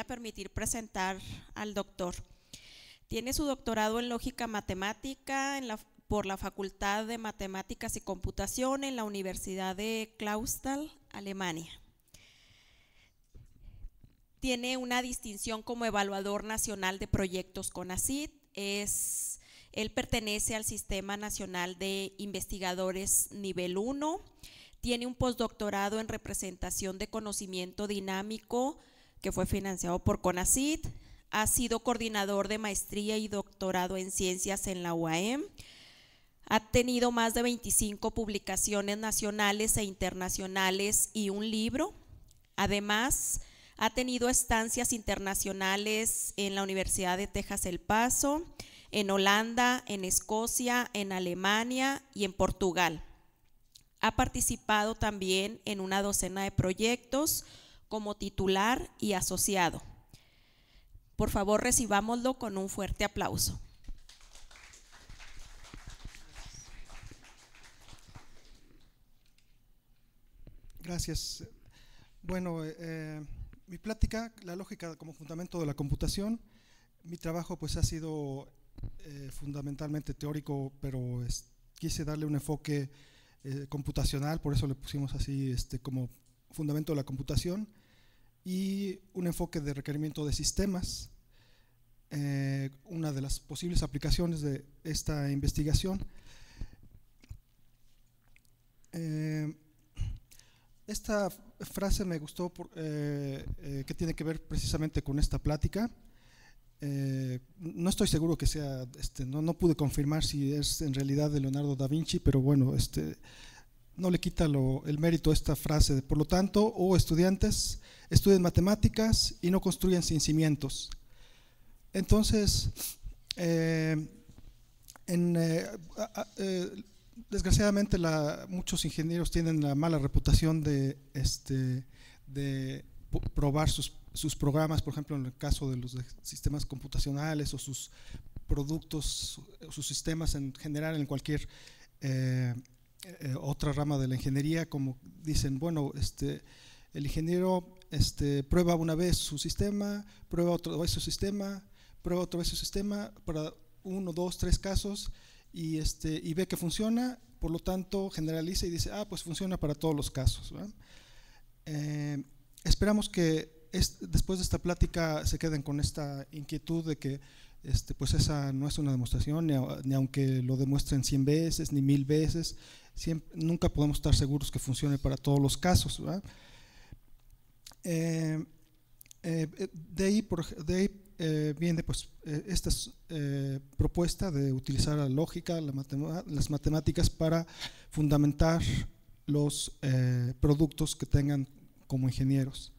a permitir presentar al doctor. Tiene su doctorado en lógica matemática por la Facultad de Matemáticas y Computación en la Universidad de Clausthal, Alemania. Tiene una distinción como evaluador nacional de proyectos CONACYT. Es, él pertenece al Sistema Nacional de Investigadores Nivel 1. Tiene un postdoctorado en representación de conocimiento dinámico que fue financiado por CONACYT, ha sido coordinador de maestría y doctorado en ciencias en la UAM, ha tenido más de 25 publicaciones nacionales e internacionales y un libro. Además, ha tenido estancias internacionales en la Universidad de Texas El Paso, en Holanda, en Escocia, en Alemania y en Portugal. Ha participado también en una docena de proyectos, como titular y asociado. Por favor, recibámoslo con un fuerte aplauso. Gracias. Bueno, eh, mi plática, la lógica como fundamento de la computación, mi trabajo pues ha sido eh, fundamentalmente teórico, pero quise darle un enfoque eh, computacional, por eso le pusimos así este, como fundamento de la computación y un enfoque de requerimiento de sistemas. Eh, una de las posibles aplicaciones de esta investigación. Eh, esta frase me gustó por, eh, que tiene que ver precisamente con esta plática. no estoy seguro que sea, este, no, no, pude confirmar si es en realidad de Leonardo da Vinci, pero bueno, este, no le quita el mérito a esta frase. Por lo tanto, o estudiantes, estudien matemáticas y no construyen sin cimientos. Entonces, eh, eh, eh, desgraciadamente muchos ingenieros tienen la mala reputación de, este, de probar sus, programas, por ejemplo, en el caso de los sistemas computacionales o sus productos, sus sistemas en general en cualquier otra rama de la ingeniería, como dicen, bueno, este, el ingeniero este, prueba una vez su sistema, prueba otra vez su sistema, prueba otra vez su sistema para uno, dos, tres casos y, este, y ve que funciona, por lo tanto generaliza y dice, ah, pues funciona para todos los casos. Eh, esperamos que después de esta plática se queden con esta inquietud de que este, pues esa no es una demostración, ni, aunque lo demuestren 100 veces, ni mil veces, nunca podemos estar seguros que funcione para todos los casos. Eh, eh, de ahí, eh, viene pues, esta propuesta de utilizar la lógica, las matemáticas para fundamentar los productos que tengan como ingenieros.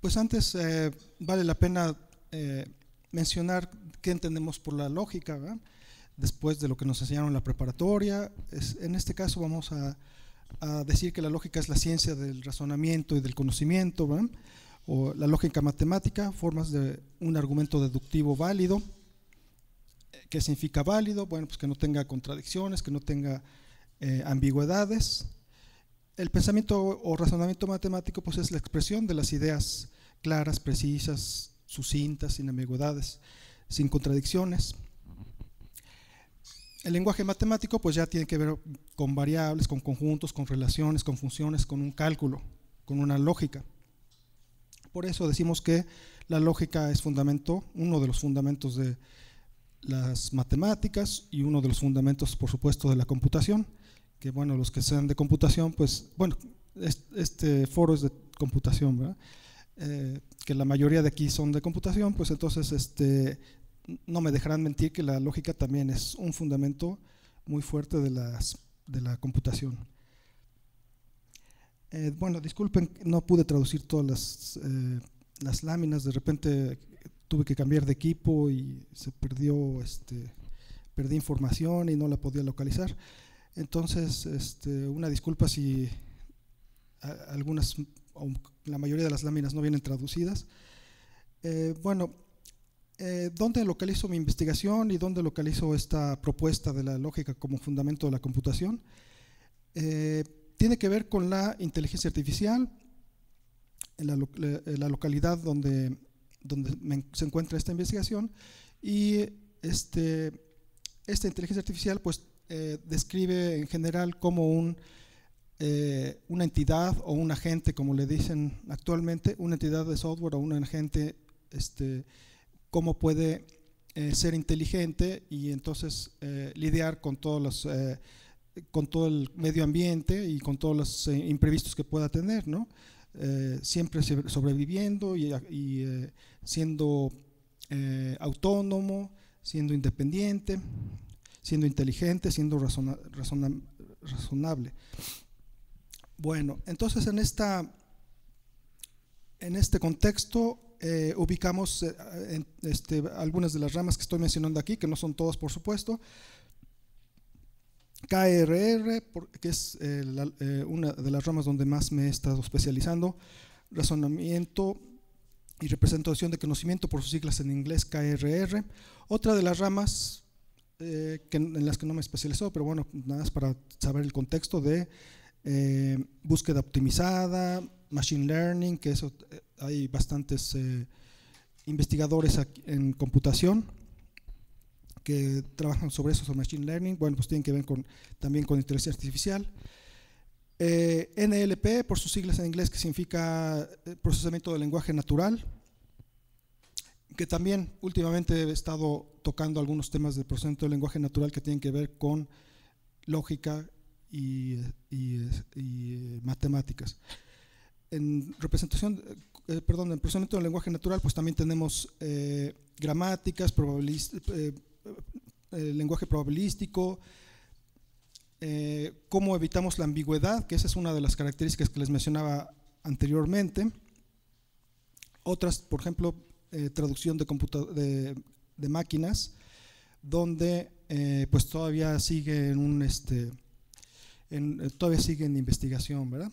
Pues antes vale la pena mencionar qué entendemos por la lógica. después de lo que nos enseñaron en la preparatoria. en este caso vamos a, decir que la lógica es la ciencia del razonamiento y del conocimiento, o la lógica matemática, formas de un argumento deductivo válido. ¿Qué significa válido? Bueno, pues que no tenga contradicciones, que no tenga eh, ambigüedades. El pensamiento o razonamiento matemático pues es la expresión de las ideas claras, precisas, sucintas, sin ambigüedades, sin contradicciones. El lenguaje matemático pues ya tiene que ver con variables, con conjuntos, con relaciones, con funciones, con un cálculo, con una lógica. Por eso decimos que la lógica es fundamento, uno de los fundamentos de las matemáticas y uno de los fundamentos, por supuesto, de la computación, que bueno, los que sean de computación, pues bueno, este foro es de computación, ¿verdad? Eh, que la mayoría de aquí son de computación, pues entonces este, no me dejarán mentir que la lógica también es un fundamento muy fuerte de, las, de la computación. Eh, bueno, disculpen, no pude traducir todas las, eh, las, láminas, de repente tuve que cambiar de equipo y se perdió, este, perdí información y no la podía localizar. Entonces, este, una disculpa si algunas, la mayoría de las láminas no vienen traducidas. Eh, bueno, eh, ¿dónde localizo mi investigación y dónde localizo esta propuesta de la lógica como fundamento de la computación? Eh, tiene que ver con la inteligencia artificial, en la, localidad donde, donde se encuentra esta investigación y este, esta inteligencia artificial pues eh, describe en general como un, eh, una entidad o un agente, como le dicen actualmente, una entidad de software o un agente, este, cómo puede eh, ser inteligente y entonces lidiar con todos los con todo el medio ambiente y con todos los imprevistos que pueda tener, ¿no? siempre sobreviviendo y, y siendo autónomo, siendo independiente, siendo inteligente, siendo razonable. Bueno, entonces en, esta, en este contexto eh, ubicamos eh, este, algunas de las ramas que estoy mencionando aquí, que no son todas por supuesto. KRR, que es eh, una de las ramas donde más me he estado especializando, razonamiento y representación de conocimiento, por sus siglas en inglés KRR. Otra de las ramas eh, en las que no me especializó, pero bueno, nada más para saber el contexto de eh, búsqueda optimizada, machine learning, que eso eh, hay bastantes investigadores en computación que trabajan sobre eso, sobre machine learning, bueno, pues tienen que ver con, también con inteligencia artificial. NLP, por sus siglas en inglés, que significa procesamiento del lenguaje natural, que también últimamente he estado tocando algunos temas de procesamiento del lenguaje natural que tienen que ver con lógica y, matemáticas. En representación, eh, perdón, en procesamiento del lenguaje natural, pues también tenemos eh, gramáticas, eh, lenguaje probabilístico, cómo evitamos la ambigüedad, que esa es una de las características que les mencionaba anteriormente. Otras, por ejemplo, eh, traducción de, de, de, máquinas, donde eh, pues todavía sigue en un este, en, eh, todavía sigue en investigación, ¿verdad?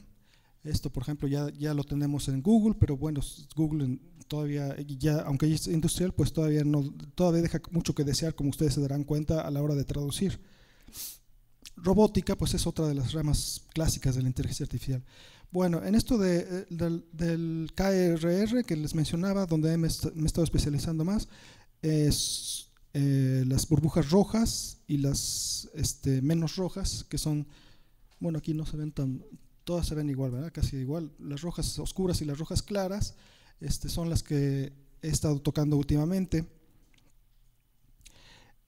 Esto, por ejemplo, ya, ya lo tenemos en Google, pero bueno, Google todavía, ya, aunque es industrial, pues todavía no, todavía deja mucho que desear, como ustedes se darán cuenta a la hora de traducir. Robótica, pues es otra de las ramas clásicas de la inteligencia artificial. Bueno, en esto eh, del, KRR que les mencionaba, donde me, he estado especializando más, es eh, las burbujas rojas y las este, menos rojas, que son, bueno, aquí no se ven tan, todas se ven igual, ¿verdad? Casi igual. Las rojas oscuras y las rojas claras este, son las que he estado tocando últimamente.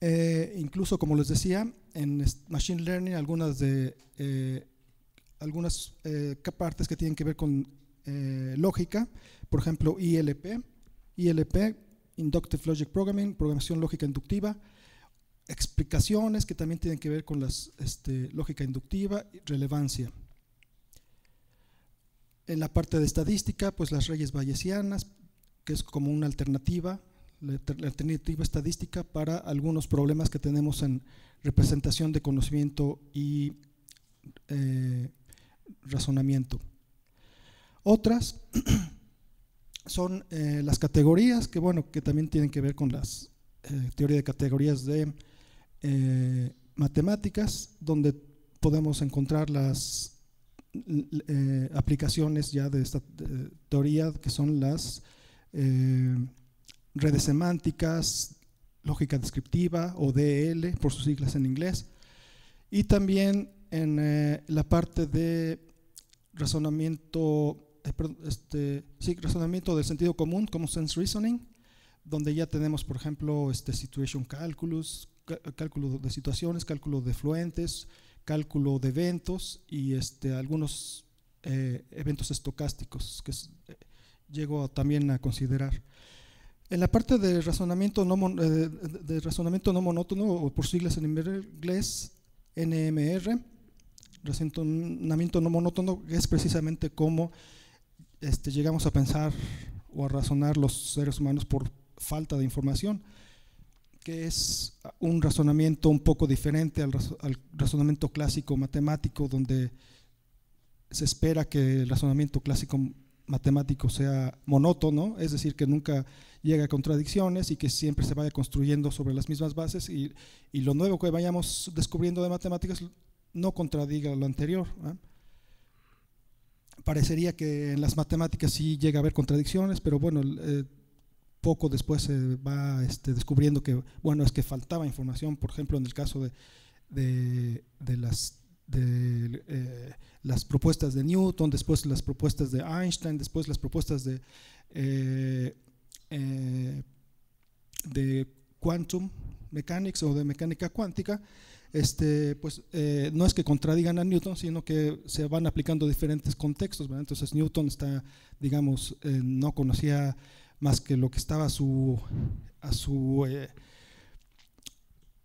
Eh, incluso, como les decía, en Machine Learning, algunas de algunas eh, partes que tienen que ver con eh, lógica, por ejemplo ILP, ILP, Inductive Logic Programming, programación lógica inductiva, explicaciones que también tienen que ver con la este, lógica inductiva y relevancia. En la parte de estadística, pues las reyes bayesianas, que es como una alternativa, la alternativa estadística para algunos problemas que tenemos en representación de conocimiento y eh, razonamiento. Otras son eh, las categorías, que bueno, que también tienen que ver con las eh, teoría de categorías de eh, matemáticas, donde podemos encontrar las aplicaciones ya de esta teoría, que son las redes semánticas, lógica descriptiva o DL, por sus siglas en inglés, y también en eh, la parte de razonamiento, eh, este, sí, razonamiento del sentido común, common sense reasoning, donde ya tenemos, por ejemplo, este situation calculus, cálculo de situaciones, cálculo de fluentes, cálculo de eventos y este, algunos eh, eventos estocásticos que llego también a considerar. En la parte de razonamiento no, de razonamiento no monótono, o por siglas en inglés, NMR, razonamiento no monótono es precisamente cómo este, llegamos a pensar o a razonar los seres humanos por falta de información, que es un razonamiento un poco diferente al, razonamiento clásico matemático, donde se espera que el razonamiento clásico matemático sea monótono, es decir, que nunca llegue a contradicciones y que siempre se vaya construyendo sobre las mismas bases y, y lo nuevo que vayamos descubriendo de matemáticas no contradiga lo anterior. parecería que en las matemáticas sí llega a haber contradicciones, pero bueno, eh, poco después se va este, descubriendo que, bueno, es que faltaba información, por ejemplo, en el caso de, eh, las propuestas de Newton, después las propuestas de Einstein, después las propuestas de, eh, de quantum mechanics o de mecánica cuántica, este, pues eh, no es que contradigan a Newton, sino que se van aplicando diferentes contextos. Entonces Newton está, digamos, eh, no conocía más que lo que estaba a su, a su, eh,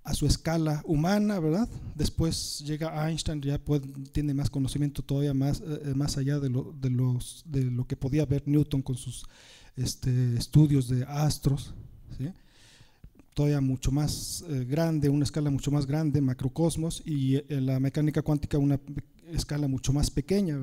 a su escala humana, ¿verdad? Después llega Einstein, ya tiene más conocimiento todavía más, más allá de lo, de, de lo que podía ver Newton con sus este, estudios de astros. Todavía mucho más eh, grande, una escala mucho más grande, macrocosmos, y eh, la mecánica cuántica una escala mucho más pequeña,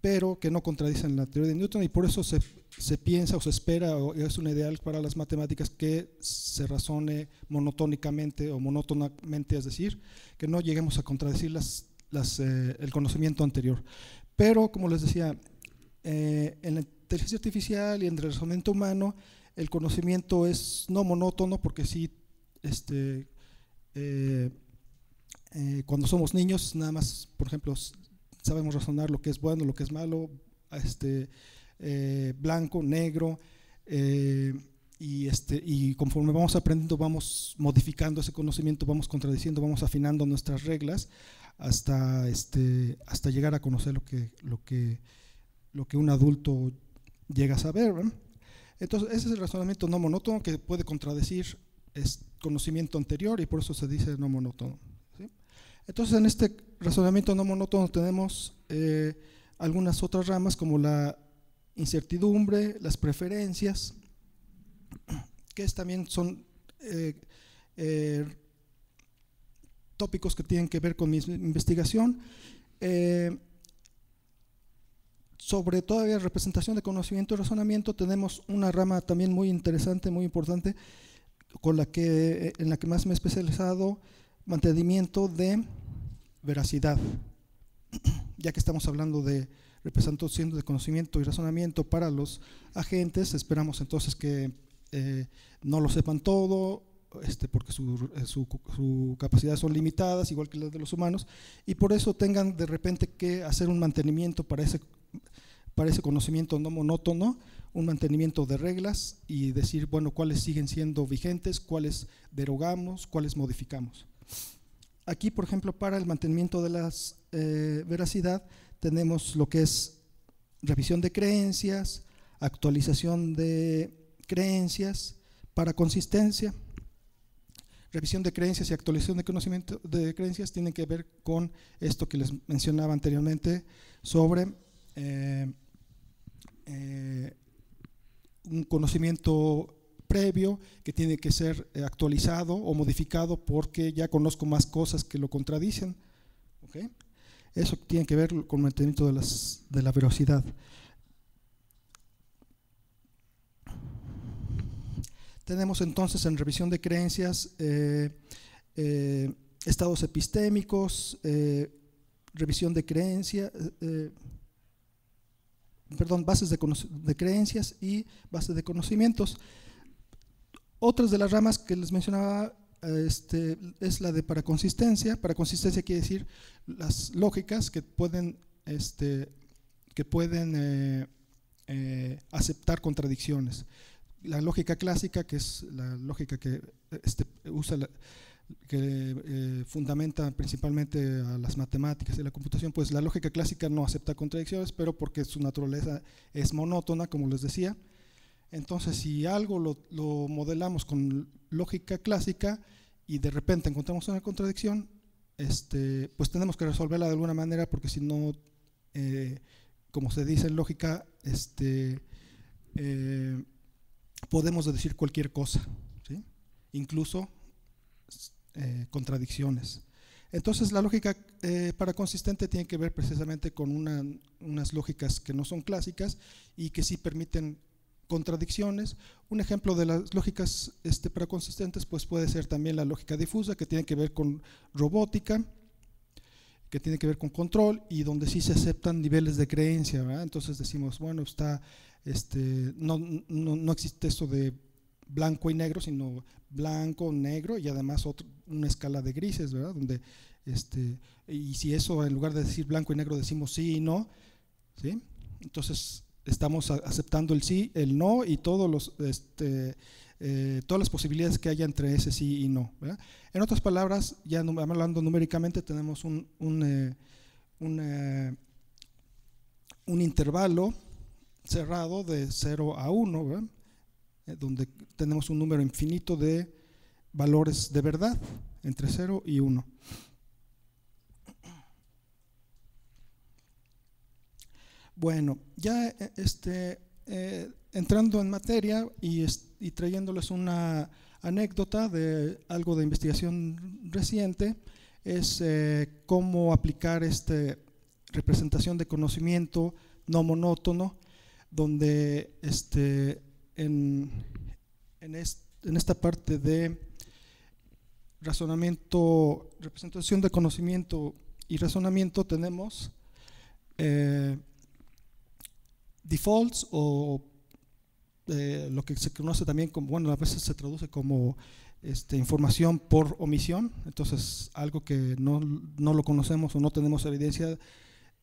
pero que no contradicen la teoría de Newton y por eso se, se, piensa o se espera, o es un ideal para las matemáticas que se razone monotónicamente o monótonamente, es decir, que no lleguemos a contradecir las, las, eh, el conocimiento anterior. Pero, como les decía, en la inteligencia artificial y en el razonamiento humano, el conocimiento es no monótono porque sí, este, eh, eh, cuando somos niños, nada más, por ejemplo, sabemos razonar lo que es bueno, lo que es malo, este, eh, blanco, negro, y, este, y conforme vamos aprendiendo, vamos modificando ese conocimiento, vamos contradiciendo, vamos afinando nuestras reglas hasta, este, hasta llegar a conocer lo que, lo que, lo que un adulto llega a saber. Entonces, ese es el razonamiento no monótono que puede contradecir conocimiento anterior y por eso se dice no monótono. Entonces, en este razonamiento no monótono tenemos eh, algunas otras ramas como la incertidumbre, las preferencias, que también son eh, eh, tópicos que tienen que ver con mi investigación sobre todavía representación de conocimiento y razonamiento, tenemos una rama también muy interesante, muy importante, con la que, en la que más me he especializado, mantenimiento de veracidad. Ya que estamos hablando de representación de conocimiento y razonamiento para los agentes, esperamos entonces que eh, no lo sepan todo, este, porque su, eh, su, su, capacidades son limitadas, igual que las de los humanos, y por eso tengan de repente que hacer un mantenimiento para ese para ese conocimiento no monótono, un mantenimiento de reglas y decir, bueno, cuáles siguen siendo vigentes, cuáles derogamos, cuáles modificamos. Aquí, por ejemplo, para el mantenimiento de la eh, veracidad, tenemos lo que es revisión de creencias, actualización de creencias, para consistencia. Revisión de creencias y actualización de conocimiento de creencias tienen que ver con esto que les mencionaba anteriormente sobre eh, eh, un conocimiento previo que tiene que ser eh, actualizado o modificado porque ya conozco más cosas que lo contradicen. Eso tiene que ver con el mantenimiento de, de la velocidad. Tenemos entonces en revisión de creencias estados epistémicos, revisión de creencias, perdón, bases de, creencias y bases de conocimientos. Otras de las ramas que les mencionaba este, es la de paraconsistencia. Paraconsistencia quiere decir las lógicas que pueden, este, que pueden eh, eh, aceptar contradicciones. La lógica clásica, que es la lógica que este, usa la, que eh, fundamenta principalmente a las matemáticas y la computación, pues la lógica clásica no acepta contradicciones, pero porque su naturaleza es monótona, como les decía. Entonces, si algo lo, modelamos con lógica clásica y de repente encontramos una contradicción, este, pues tenemos que resolverla de alguna manera, porque si no, eh, como se dice en lógica, este, eh, podemos decir cualquier cosa, ¿sí? incluso eh, contradicciones. Entonces la lógica eh, para consistente tiene que ver precisamente con unas lógicas que no son clásicas y que sí permiten contradicciones. Un ejemplo de las lógicas este, para consistentes pues puede ser también la lógica difusa que tiene que ver con robótica, que tiene que ver con control y donde sí se aceptan niveles de creencia. Entonces decimos, bueno, está, este, no, no, no existe eso de blanco y negro, sino blanco, negro y además otro, una escala de grises, ¿verdad? Donde, este, y si eso en lugar de decir blanco y negro decimos sí y no, ¿sí? Entonces estamos aceptando el sí, el no y todos los, este, eh, todas las posibilidades que haya entre ese sí y no. En otras palabras, ya hablando numéricamente, tenemos un, un, eh, eh, un, intervalo cerrado de 0 a 1, donde tenemos un número infinito de valores de verdad entre 0 y 1. Bueno, ya este, entrando en materia y, trayéndoles una anécdota de algo de investigación reciente, es eh, cómo aplicar esta representación de conocimiento no monótono, donde este, en, esta parte de razonamiento, representación de conocimiento y razonamiento tenemos eh, defaults o eh, lo que se conoce también como, bueno, a veces se traduce como este, información por omisión, entonces algo que no, no, lo conocemos o no tenemos evidencia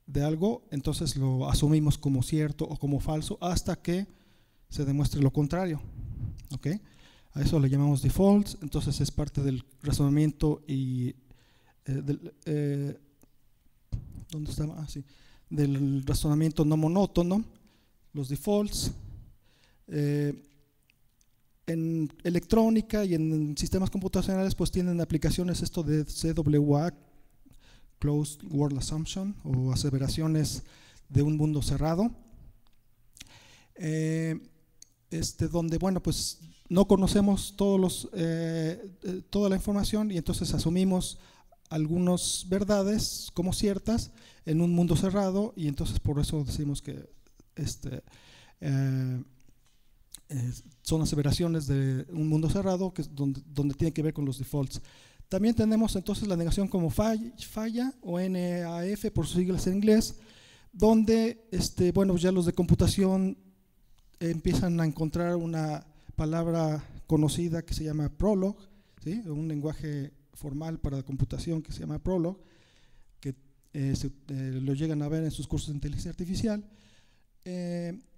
de algo, entonces lo asumimos como cierto o como falso hasta que se demuestre lo contrario. A eso le llamamos defaults, entonces es parte del razonamiento y eh, del, eh, ¿dónde estaba? Ah, sí. del razonamiento no monótono, los defaults, eh, en electrónica y en sistemas computacionales pues tienen aplicaciones esto de CWA, Closed World Assumption o aseveraciones de un mundo cerrado, este, donde bueno pues no conocemos todos los, eh, toda la información y entonces asumimos algunas verdades como ciertas en un mundo cerrado y entonces por eso decimos que este, eh, son aseveraciones de un mundo cerrado que donde, tiene que ver con los defaults. También tenemos entonces la negación como falla, o NAF por sus siglas en inglés, donde este, bueno, ya los de computación empiezan a encontrar una palabra conocida que se llama Prolog, ¿sí? un lenguaje formal para la computación que se llama Prolog, que eh, eh, lo llegan a ver en sus cursos de inteligencia artificial,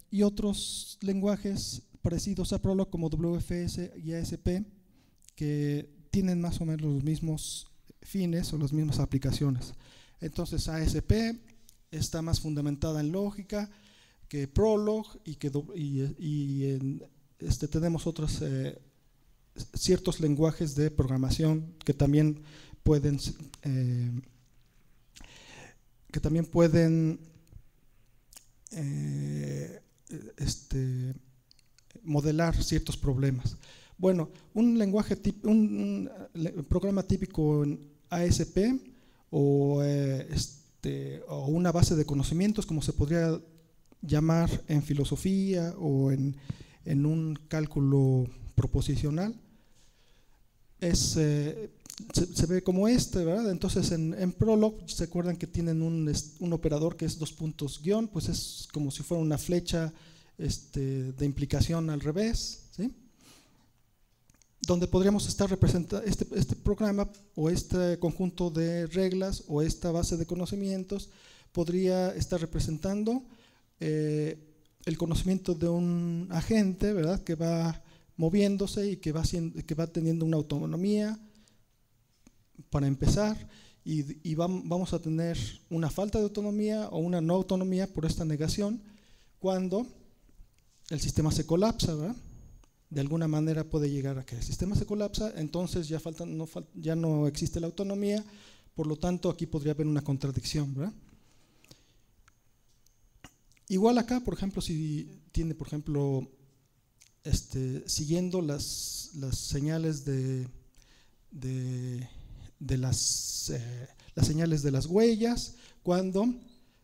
y otros lenguajes parecidos a Prolog como WFS y ASP, que tienen más o menos los mismos fines o las mismas aplicaciones. Entonces ASP está más fundamentada en lógica que Prolog y, que, este, tenemos otros eh, ciertos lenguajes de programación que también pueden eh, que también pueden eh, este, modelar ciertos problemas. Bueno, un lenguaje, un, programa típico en ASP o, este, o una base de conocimientos, como se podría llamar en filosofía o en, un cálculo proposicional, es, eh, se, ve como este, ¿verdad? Entonces en, en, Prolog, ¿se acuerdan que tienen un, un, operador que es dos puntos guion? Pues es como si fuera una flecha este, de implicación al revés, ¿sí? donde podríamos estar representando este, este, programa o este conjunto de reglas o esta base de conocimientos podría estar representando eh, el conocimiento de un agente, ¿verdad? Que va moviéndose y que va, que va teniendo una autonomía para empezar y, y vamos a tener una falta de autonomía o una no autonomía por esta negación cuando el sistema se colapsa, ¿verdad? De alguna manera puede llegar a que el sistema se colapsa, entonces ya, falta, no, ya no existe la autonomía, por lo tanto aquí podría haber una contradicción, ¿verdad? Igual acá, por ejemplo, si tiene, por ejemplo, este, siguiendo las, las señales de, de, las, eh, las señales de las huellas, cuando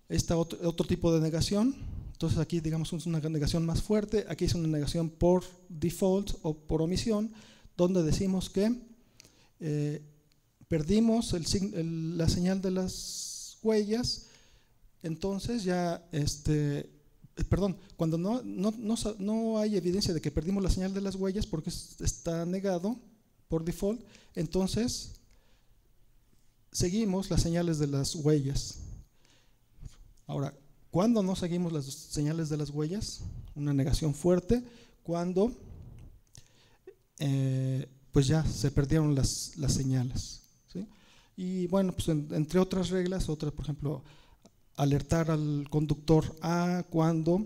está otro, tipo de negación, entonces aquí digamos es una negación más fuerte, aquí es una negación por default o por omisión, donde decimos que eh, perdimos la señal de las huellas, entonces ya, este, eh, perdón, cuando no, no, no, no, hay evidencia de que perdimos la señal de las huellas porque está negado por default, entonces seguimos las señales de las huellas. Ahora, ¿cuándo no seguimos las señales de las huellas? Una negación fuerte, cuando eh, pues ya se perdieron las, las señales. Y bueno, pues entre otras reglas, otra, por ejemplo, alertar al conductor A cuando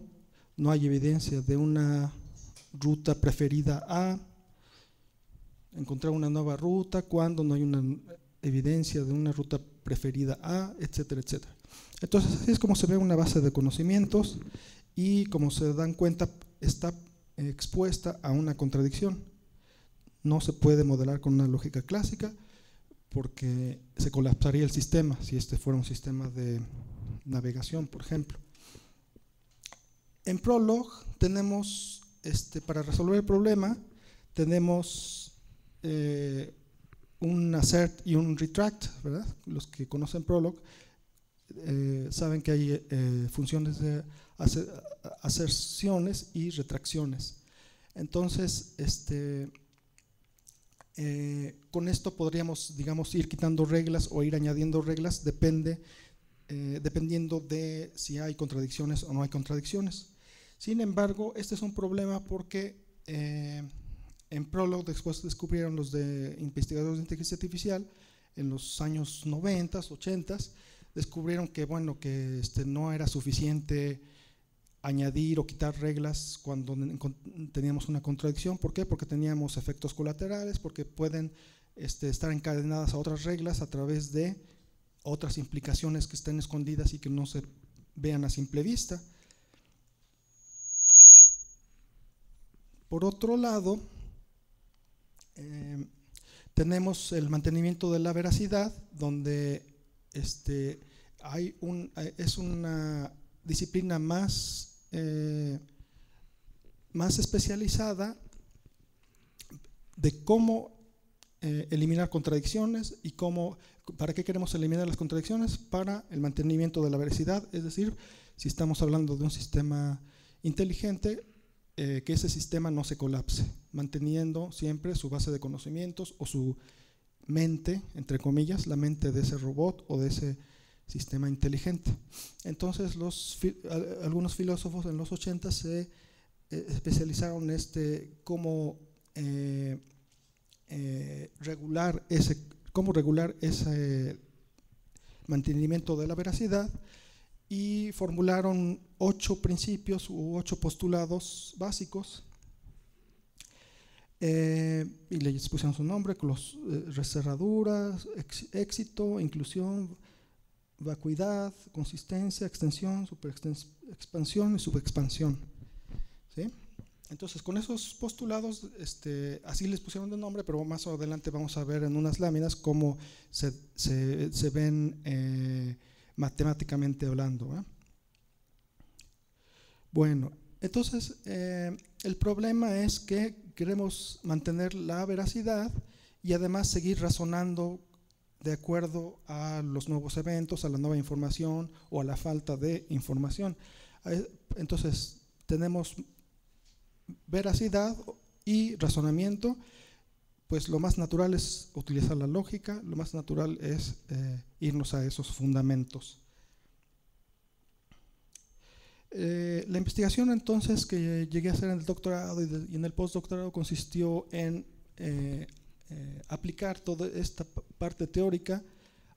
no hay evidencia de una ruta preferida A, encontrar una nueva ruta cuando no hay una evidencia de una ruta preferida A, etcétera, etcétera. Entonces, así es como se ve una base de conocimientos y como se dan cuenta, está expuesta a una contradicción. No se puede modelar con una lógica clásica porque se colapsaría el sistema si este fuera un sistema de navegación, por ejemplo. En Prolog tenemos, este, para resolver el problema, tenemos eh, un assert y un retract, ¿verdad? Los que conocen Prolog eh, saben que hay eh, funciones de aserciones y retracciones. Entonces, este, con esto podríamos, digamos, ir quitando reglas o ir añadiendo reglas, depende, eh, dependiendo de si hay contradicciones o no hay contradicciones. Sin embargo, este es un problema porque eh, en Prolog después descubrieron los investigadores de inteligencia artificial en los años 90, 80, descubrieron que, bueno, que este, no era suficiente añadir o quitar reglas cuando teníamos una contradicción. ¿Por qué? Porque teníamos efectos colaterales, porque pueden este, estar encadenadas a otras reglas a través de otras implicaciones que estén escondidas y que no se vean a simple vista. Por otro lado, eh, tenemos el mantenimiento de la veracidad, donde este, hay un, es una disciplina más eh, más especializada de cómo eh, eliminar contradicciones y cómo, para qué queremos eliminar las contradicciones, para el mantenimiento de la veracidad, es decir, si estamos hablando de un sistema inteligente, eh, que ese sistema no se colapse, manteniendo siempre su base de conocimientos o su mente, entre comillas, la mente de ese robot o de ese sistema inteligente. Entonces algunos filósofos en los 80 se eh, especializaron en este cómo eh, regular ese cómo regular ese mantenimiento de la veracidad y formularon ocho principios u ocho postulados básicos y les pusieron su nombre, los, reserraduras, éxito, inclusión, vacuidad, consistencia, extensión, superexpansión y subexpansión. ¿sí? Entonces, con esos postulados, este, así les pusieron de nombre, pero más adelante vamos a ver en unas láminas cómo se, ven eh, matemáticamente hablando. Bueno, entonces, eh, el problema es que queremos mantener la veracidad y además seguir razonando de acuerdo a los nuevos eventos, a la nueva información o a la falta de información. Entonces, tenemos veracidad y razonamiento, pues lo más natural es utilizar la lógica, lo más natural es eh, irnos a esos fundamentos. Eh, la investigación entonces que llegué a hacer en el doctorado y, en el postdoctorado consistió en eh, aplicar toda esta parte teórica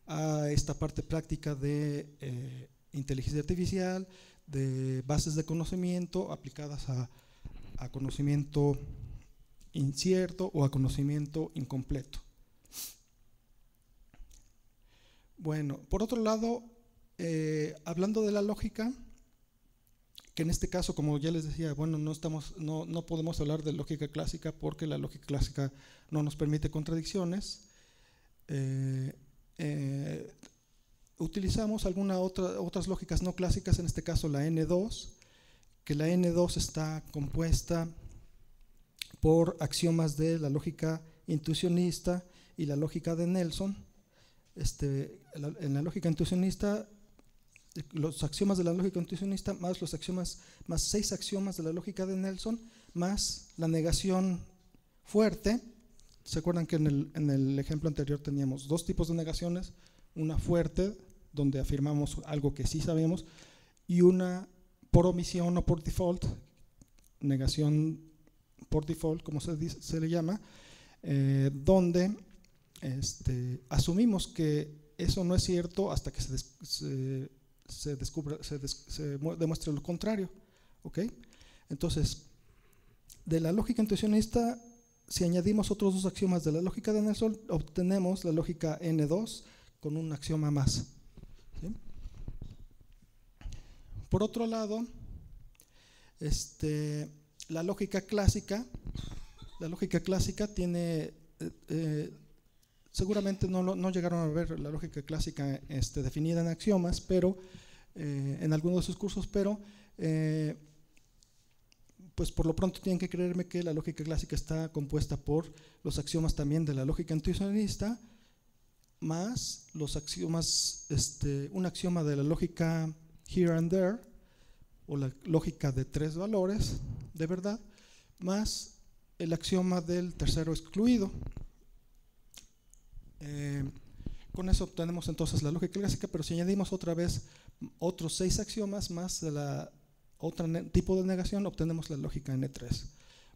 a esta parte práctica de inteligencia artificial, de bases de conocimiento aplicadas a, conocimiento incierto o a conocimiento incompleto. Bueno, por otro lado, eh, hablando de la lógica, que en este caso, como ya les decía, bueno, no, estamos, no, no podemos hablar de lógica clásica porque la lógica clásica no nos permite contradicciones. Eh, eh, utilizamos algunas otra, otras lógicas no clásicas, en este caso la N2, que la N2 está compuesta por axiomas de la lógica intuicionista y la lógica de Nelson. Este, en la lógica intuicionista los axiomas de la lógica intuicionista más los axiomas, más seis axiomas de la lógica de Nelson, más la negación fuerte. ¿Se acuerdan que en el, en el ejemplo anterior teníamos dos tipos de negaciones? Una fuerte, donde afirmamos algo que sí sabemos, y una por omisión o por default, negación por default, como se, se le llama, eh, donde este, asumimos que eso no es cierto hasta que se, se, se se, se, demuestre lo contrario. ¿ok? Entonces, de la lógica intuicionista, si añadimos otros dos axiomas de la lógica de Nelson, obtenemos la lógica N2 con un axioma más. ¿sí? Por otro lado, este, la lógica clásica, la lógica clásica tiene, eh, eh, seguramente no, no, llegaron a ver la lógica clásica este, definida en axiomas, pero eh, en algunos de sus cursos, pero pues por lo pronto tienen que creerme que la lógica clásica está compuesta por los axiomas también de la lógica intuicionista, más los axiomas, este, un axioma de la lógica here and there, o la lógica de tres valores de verdad, más el axioma del tercero excluido. Eh, con eso obtenemos entonces la lógica clásica, pero si añadimos otra vez otros seis axiomas más la otro tipo de negación, obtenemos la lógica N3.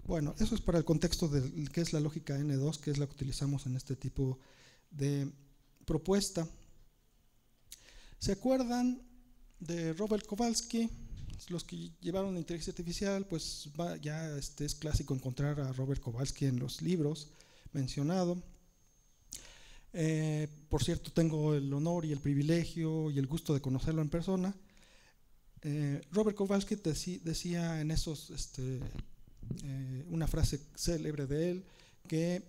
Bueno, eso es para el contexto de qué es la lógica N2, que es la que utilizamos en este tipo de propuesta. ¿Se acuerdan de Robert Kowalski? Los que llevaron inteligencia artificial, pues ya este es clásico encontrar a Robert Kowalski en los libros mencionado. Eh, por cierto, tengo el honor y el privilegio y el gusto de conocerlo en persona. Eh, Robert Kowalski decía en esos, este, eh, una frase célebre de él, que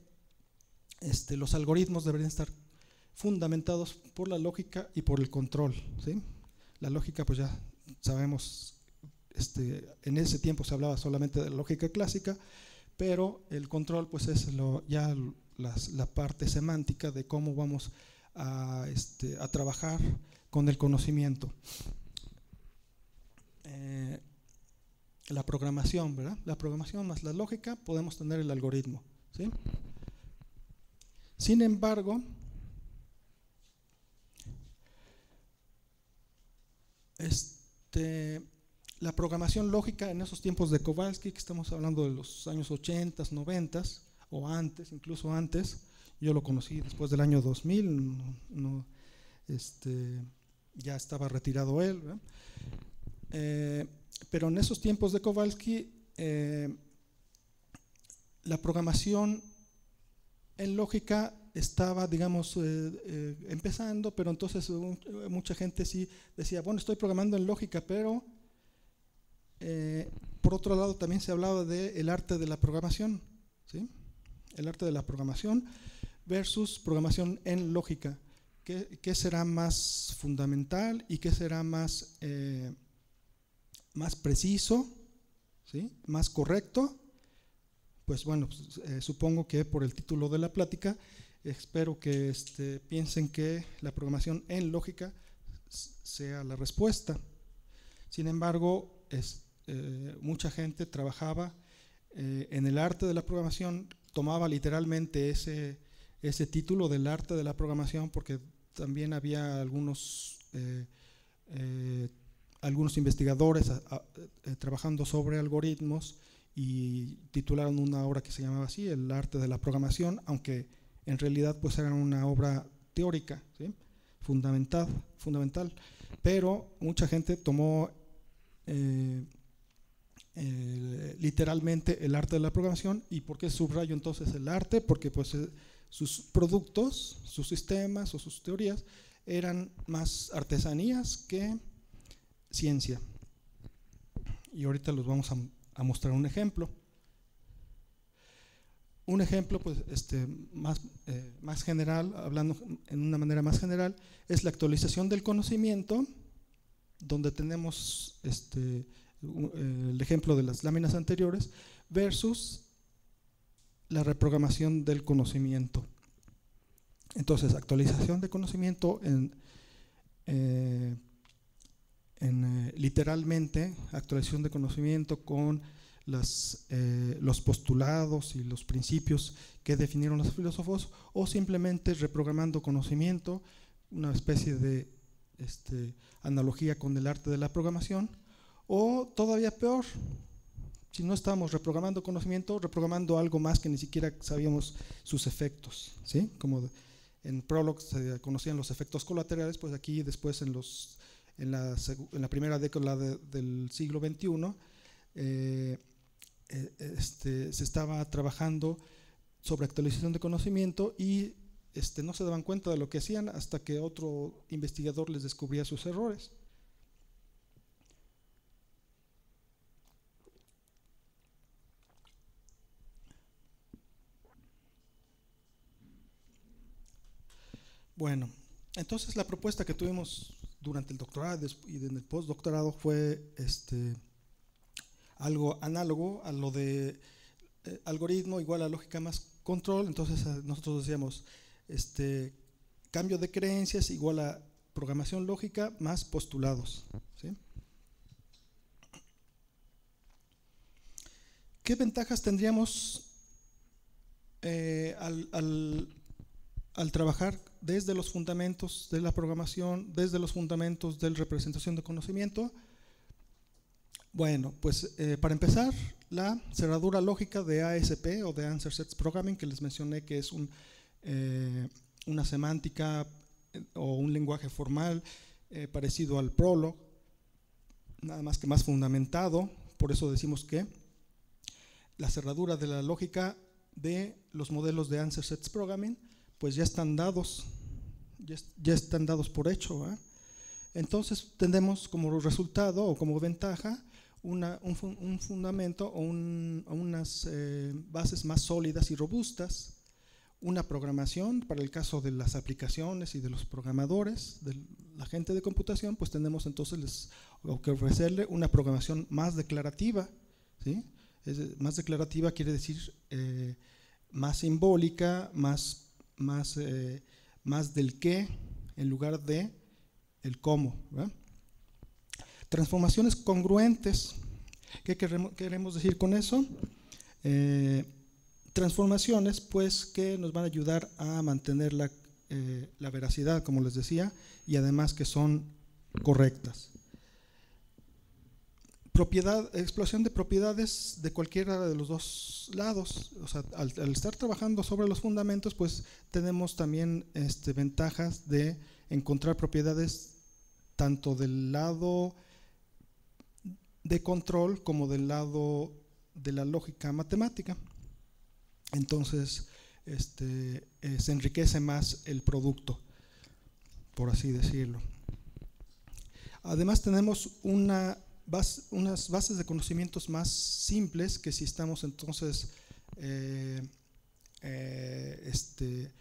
este, los algoritmos deberían estar fundamentados por la lógica y por el control. ¿sí? La lógica, pues ya sabemos, este, en ese tiempo se hablaba solamente de la lógica clásica, pero el control pues es lo, ya la parte semántica de cómo vamos a, este, a trabajar con el conocimiento. Eh, la programación, ¿verdad? La programación más la lógica, podemos tener el algoritmo. ¿sí? Sin embargo, este, la programación lógica en esos tiempos de Kowalski, que estamos hablando de los años 80, 90, o antes, incluso antes. Yo lo conocí después del año 2000, no, este, ya estaba retirado él. Eh, pero en esos tiempos de Kowalski, eh, la programación en lógica estaba, digamos, eh, empezando, pero entonces mucha gente sí decía, bueno, estoy programando en lógica, pero por otro lado también se hablaba del el arte de la programación. ¿sí? el arte de la programación versus programación en lógica. ¿Qué, será más fundamental y qué será más, eh, más preciso, ¿sí? más correcto? Pues bueno, pues, eh, supongo que por el título de la plática, espero que este, piensen que la programación en lógica sea la respuesta. Sin embargo, eh, mucha gente trabajaba en el arte de la programación tomaba literalmente ese, ese título del arte de la programación porque también había algunos, eh, eh, algunos investigadores eh, trabajando sobre algoritmos y titularon una obra que se llamaba así, El arte de la programación, aunque en realidad pues era una obra teórica, fundamental, fundamental, pero mucha gente tomó eh, literalmente el arte de la programación. ¿Y por qué subrayo entonces el arte? Porque pues eh, sus productos, sus sistemas o sus teorías eran más artesanías que ciencia. Y ahorita los vamos a, mostrar un ejemplo. Un ejemplo pues, este, más, eh, más general, hablando en una manera más general, es la actualización del conocimiento, donde tenemos este, eh, el ejemplo de las láminas anteriores, versus la reprogramación del conocimiento. Entonces, actualización de conocimiento en, eh, en, literalmente actualización de conocimiento con las, los postulados y los principios que definieron los filósofos, o simplemente reprogramando conocimiento, una especie de este, analogía con el arte de la programación, o todavía peor, si no estábamos reprogramando conocimiento, reprogramando algo más que ni siquiera sabíamos sus efectos, ¿sí? Como en Prolog se conocían los efectos colaterales, pues aquí después en, los, en, la, en la primera década del siglo XXI eh, eh, este, se estaba trabajando sobre actualización de conocimiento y este, no se daban cuenta de lo que hacían hasta que otro investigador les descubría sus errores. Bueno, entonces la propuesta que tuvimos durante el doctorado y en el postdoctorado fue este, algo análogo a lo de eh, algoritmo igual a lógica más control. Entonces eh, nosotros decíamos, este, cambio de creencias igual a programación lógica más postulados. ¿Qué ventajas tendríamos eh, al, al trabajar desde los fundamentos de la programación, desde los fundamentos de la representación de conocimiento. Bueno, pues eh, para empezar, la cerradura lógica de ASP o de Answer Sets Programming, que les mencioné que es eh, una semántica eh, o un lenguaje formal parecido al Prolog, nada más que más fundamentado, por eso decimos que la cerradura de la lógica de los modelos de Answer Sets Programming pues ya están dados, ya, están dados por hecho. Entonces tendremos como resultado o como ventaja un, fundamento o, unas eh, bases más sólidas y robustas, una programación para el caso de las aplicaciones y de los programadores, de la gente de computación, pues tenemos entonces que ofrecerle una programación más declarativa. ¿sí? más declarativa quiere decir eh, más simbólica, más más, eh, más del qué en lugar de el cómo. Transformaciones congruentes. ¿Qué queremos decir con eso? Eh, transformaciones pues que nos van a ayudar a mantener la, eh, la veracidad, como les decía, y además que son correctas propiedad, exploración de propiedades de cualquiera de los dos lados. O sea, al, estar trabajando sobre los fundamentos, pues tenemos también este, ventajas de encontrar propiedades tanto del lado de control como del lado de la lógica matemática. Entonces, este, eh, se enriquece más el producto, por así decirlo. Además tenemos una unas bases de conocimientos más simples que si estamos entonces eh, eh, este,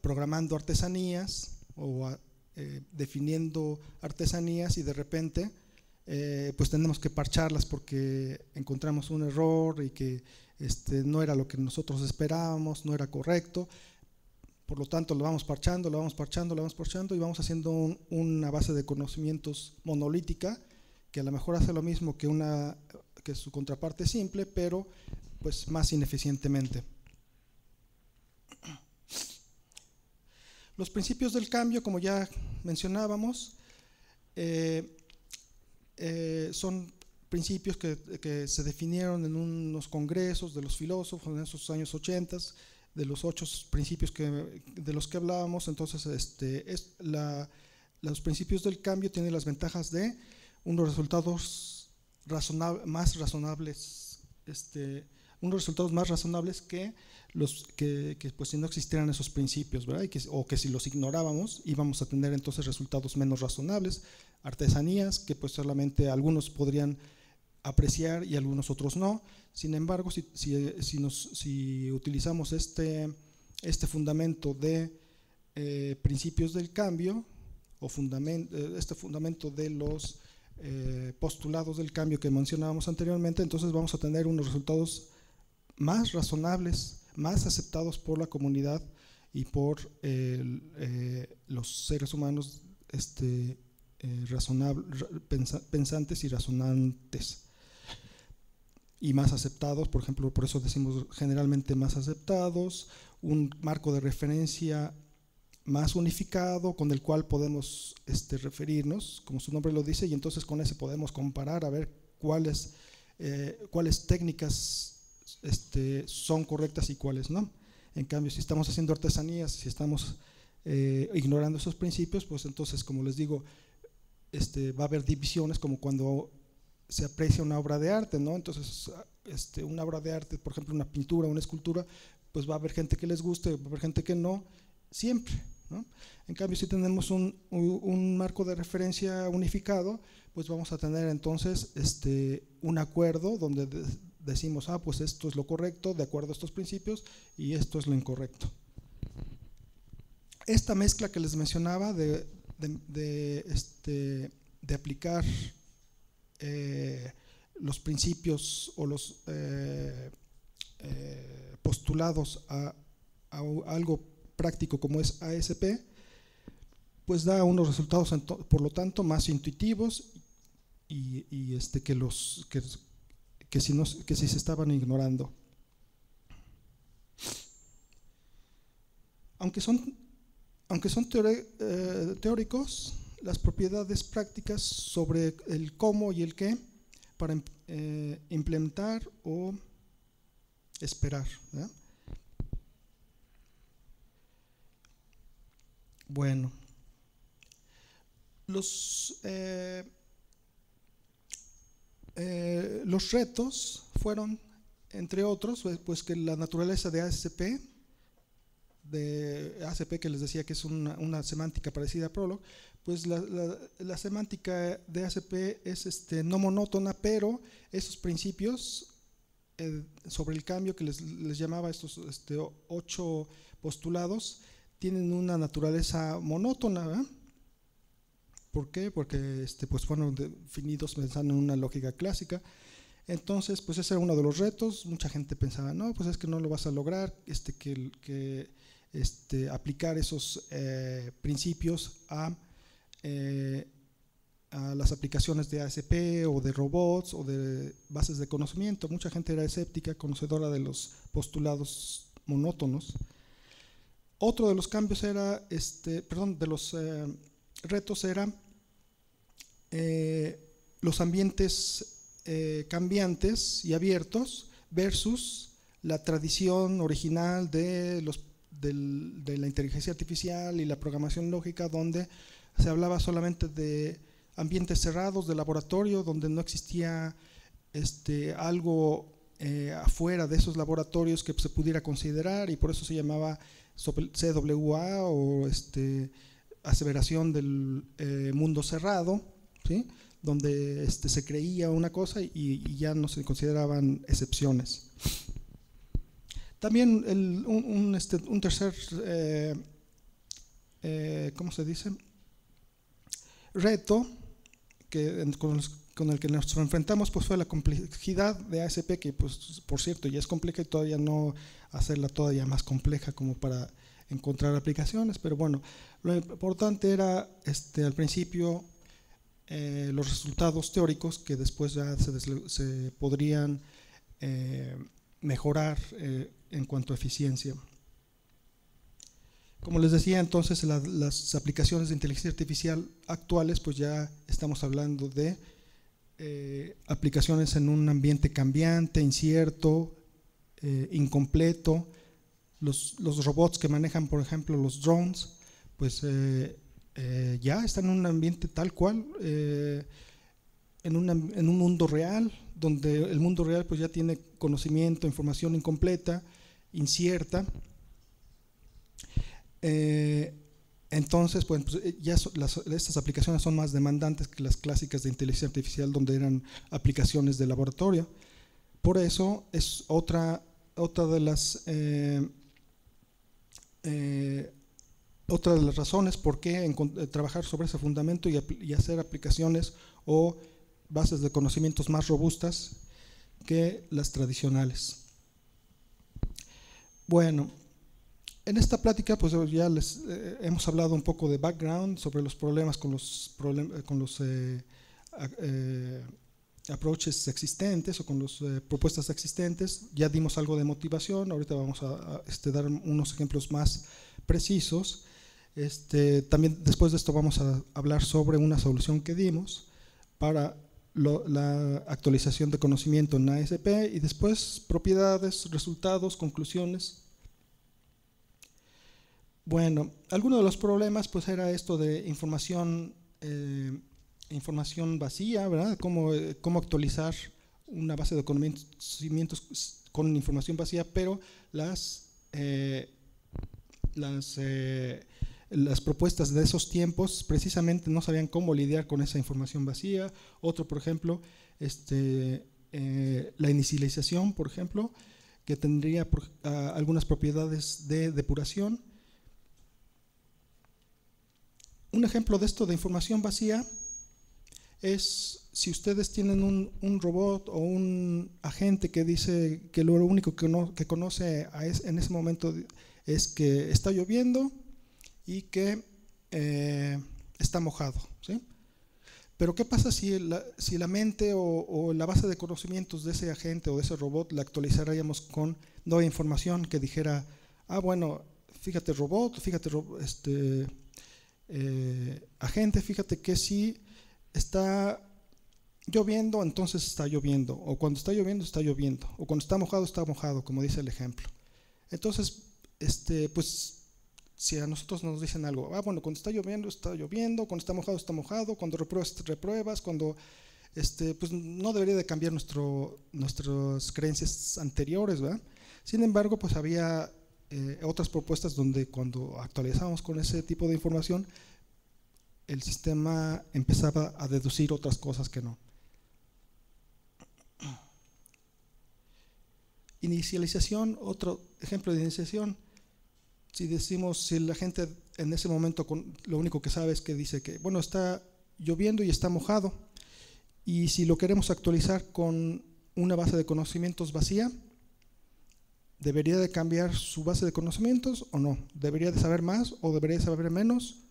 programando artesanías o definiendo artesanías y de repente pues tenemos que parcharlas porque encontramos un error y que este, no era lo que nosotros esperábamos, no era correcto. Por lo tanto, lo vamos parchando, lo vamos parchando, lo vamos parchando y vamos haciendo una base de conocimientos monolítica que a lo mejor hace lo mismo que, una, que su contraparte simple, pero pues más ineficientemente. Los principios del cambio, como ya mencionábamos, eh, eh, son principios que, se definieron en unos congresos de los filósofos en esos años 80, de los ocho principios que, de los que hablábamos. Entonces, este, es los principios del cambio tienen las ventajas de unos resultados más razonables, este, unos resultados más razonables que los que, pues si no existieran esos principios, ¿verdad? o que si los ignorábamos íbamos a tener entonces resultados menos razonables, artesanías que pues solamente algunos podrían apreciar y algunos otros no. Sin embargo, si, si, nos, si utilizamos este, este fundamento de eh, principios del cambio, o fundamento, eh, este fundamento de los eh, postulados del cambio que mencionábamos anteriormente, entonces vamos a tener unos resultados más razonables, más aceptados por la comunidad y por eh, los seres humanos este, eh, razonable, pensantes y razonantes. Y más aceptados, por ejemplo, por eso decimos generalmente más aceptados, un marco de referencia más unificado con el cual podemos este, referirnos, como su nombre lo dice, y entonces con ese podemos comparar a ver cuáles, eh, cuáles técnicas este, son correctas y cuáles no. En cambio, si estamos haciendo artesanías, si estamos eh, ignorando esos principios, pues entonces, como les digo, este, va a haber divisiones como cuando se aprecia una obra de arte, ¿no? Entonces, este, una obra de arte, por ejemplo, una pintura, una escultura, pues va a haber gente que les guste, va a haber gente que no, siempre. ¿no? En cambio, si tenemos un, un, marco de referencia unificado, pues vamos a tener entonces este, un acuerdo donde decimos, ah, pues esto es lo correcto de acuerdo a estos principios y esto es lo incorrecto. Esta mezcla que les mencionaba de, de, este, de aplicar eh, los principios o los eh, eh, postulados a, algo práctico como es ASP, pues da unos resultados, por lo tanto, más intuitivos y, este, que, los, que, que, si que si se estaban ignorando. Aunque son, aunque son teóricos, las propiedades prácticas sobre el cómo y el qué para eh, implementar o esperar. Bueno, los, eh, eh, los retos fueron, entre otros, pues, pues que la naturaleza de ASP, de ACP que les decía que es una, semántica parecida a Prolog, pues la, semántica de ACP es este, no monótona, pero esos principios eh, sobre el cambio que les, llamaba estos este, ocho postulados tienen una naturaleza monótona. ¿Por qué? Porque este, pues fueron definidos pensando en una lógica clásica. Entonces, pues ese era uno de los retos. Mucha gente pensaba, no, pues es que no lo vas a lograr, este, que, este, aplicar esos eh, principios a eh, a las aplicaciones de ASP o de robots o de bases de conocimiento. Mucha gente era escéptica, conocedora de los postulados monótonos. Otro de los cambios era, este, perdón, de los eh, retos era eh, los ambientes cambiantes y abiertos versus la tradición original de, los, de la inteligencia artificial y la programación lógica, donde se hablaba solamente de ambientes cerrados, de laboratorio, donde no existía este, algo eh, afuera de esos laboratorios que se pudiera considerar y por eso se llamaba CWA o este, aseveración del eh, mundo cerrado, ¿sí? donde este, se creía una cosa y, ya no se consideraban excepciones. También un, este, un, tercer, eh, ¿cómo se dice? reto que, con, el que nos enfrentamos pues fue la complejidad de ASP, que pues, por cierto ya es compleja y todavía no hacerla todavía más compleja como para encontrar aplicaciones, pero bueno, lo importante era este, al principio eh, los resultados teóricos que después ya se, podrían eh, mejorar eh, en cuanto a eficiencia. Como les decía entonces, las aplicaciones de inteligencia artificial actuales, pues ya estamos hablando de aplicaciones en un ambiente cambiante, incierto, incompleto. Los, robots que manejan, por ejemplo, los drones, pues eh, ya están en un ambiente tal cual, en, en, un mundo real, donde el mundo real pues ya tiene conocimiento, información incompleta, incierta. Eh, entonces, pues, pues ya estas aplicaciones son más demandantes que las clásicas de inteligencia artificial, donde eran aplicaciones de laboratorio. Por eso es otra, otra de las eh, eh, otra de las razones por qué trabajar sobre ese fundamento y, hacer aplicaciones o bases de conocimientos más robustas que las tradicionales. Bueno, en esta plática, pues ya les eh, hemos hablado un poco de background sobre los problemas con los, con los eh, eh, approaches existentes o con las propuestas existentes. Ya dimos algo de motivación, ahorita vamos a, este, dar unos ejemplos más precisos. Este, también después de esto vamos a hablar sobre una solución que dimos para la actualización de conocimiento en ASP y después propiedades, resultados, conclusiones bueno, alguno de los problemas pues era esto de información, eh, información vacía, ¿verdad? Cómo, eh, cómo, actualizar una base de conocimientos con información vacía, pero las, eh, las, las propuestas de esos tiempos precisamente no sabían cómo lidiar con esa información vacía. Otro, por ejemplo, este, la inicialización, por ejemplo, que tendría algunas propiedades de depuración un ejemplo de esto de información vacía es si ustedes tienen un, robot o un agente que dice que lo único que, que conoce en ese momento es que está lloviendo y que eh, está mojado. Pero ¿qué pasa si la, si la mente o, la base de conocimientos de ese agente o de ese robot la actualizaríamos con nueva información que dijera, ah, bueno, fíjate robot, fíjate este, eh, agente, fíjate que si está lloviendo, entonces está lloviendo, o cuando está lloviendo, está lloviendo, o cuando está mojado, está mojado, como dice el ejemplo. Entonces, este, pues, si a nosotros nos dicen algo, ah, bueno, cuando está lloviendo, está lloviendo, cuando está mojado, está mojado, cuando repruebas, repruebas, cuando, este, pues, no debería de cambiar nuestras creencias anteriores, ¿verdad? Sin embargo, pues había eh, otras propuestas donde cuando actualizamos con ese tipo de información, el sistema empezaba a deducir otras cosas que no. Inicialización, otro ejemplo de iniciación. Si decimos, si la gente en ese momento con, lo único que sabe es que dice que, bueno, está lloviendo y está mojado, y si lo queremos actualizar con una base de conocimientos vacía, ¿Debería de cambiar su base de conocimientos o no? ¿Debería de saber más o debería de saber menos?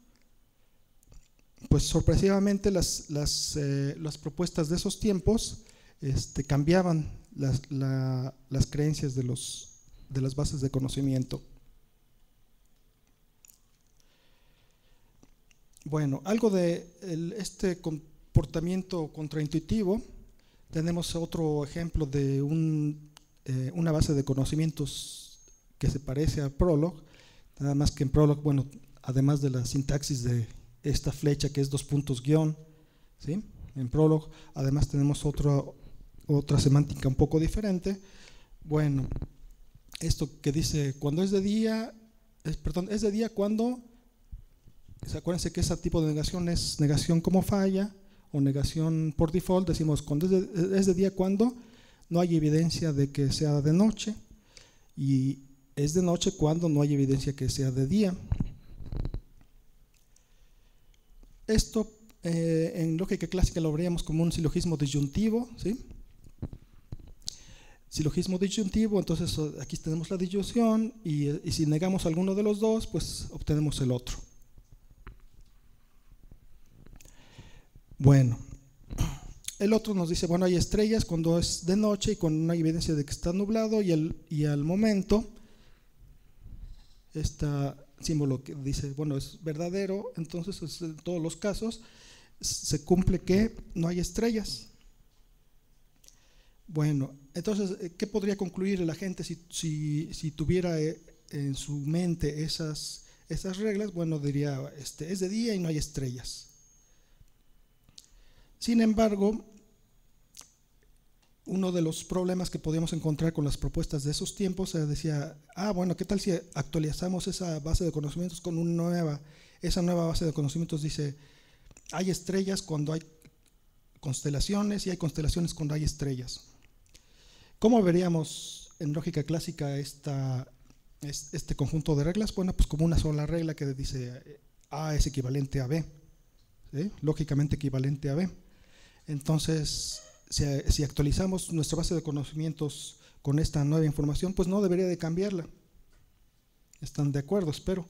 Pues sorpresivamente las, las, eh, las propuestas de esos tiempos este, cambiaban las, las creencias de, los, de las bases de conocimiento. Bueno, algo de este comportamiento contraintuitivo, tenemos otro ejemplo de un eh, una base de conocimientos que se parece a Prolog, nada más que en Prolog, bueno, además de la sintaxis de esta flecha que es dos puntos guion, ¿sí? en Prolog, además tenemos otra, otra semántica un poco diferente. Bueno, esto que dice, cuando es de día, es, perdón, es de día cuando, acuérdense que ese tipo de negación es negación como falla o negación por default, decimos cuando es de, es de día cuando no hay evidencia de que sea de noche y es de noche cuando no hay evidencia que sea de día. Esto eh, en lógica clásica lo veríamos como un silogismo disyuntivo, ¿sí? Silogismo disyuntivo, entonces aquí tenemos la disyunción y, si negamos alguno de los dos, pues obtenemos el otro. Bueno, el otro nos dice, bueno, hay estrellas cuando es de noche y no hay evidencia de que está nublado y, el, y al momento, este símbolo que dice, bueno, es verdadero, entonces en todos los casos se cumple que no hay estrellas. Bueno, entonces, eh, ¿qué podría concluir la gente si, si, tuviera eh, en su mente esas, esas reglas? Bueno, diría, este, es de día y no hay estrellas. Sin embargo, uno de los problemas que podíamos encontrar con las propuestas de esos tiempos se decía, ah, bueno, ¿qué tal si actualizamos esa base de conocimientos con una nueva? Esa nueva base de conocimientos dice, hay estrellas cuando hay constelaciones y hay constelaciones cuando hay estrellas. ¿Cómo veríamos en lógica clásica esta, este conjunto de reglas? Bueno, pues como una sola regla que dice A es equivalente a B, lógicamente equivalente a B. Entonces, si, actualizamos nuestra base de conocimientos con esta nueva información, pues no debería de cambiarla. están de acuerdo, espero.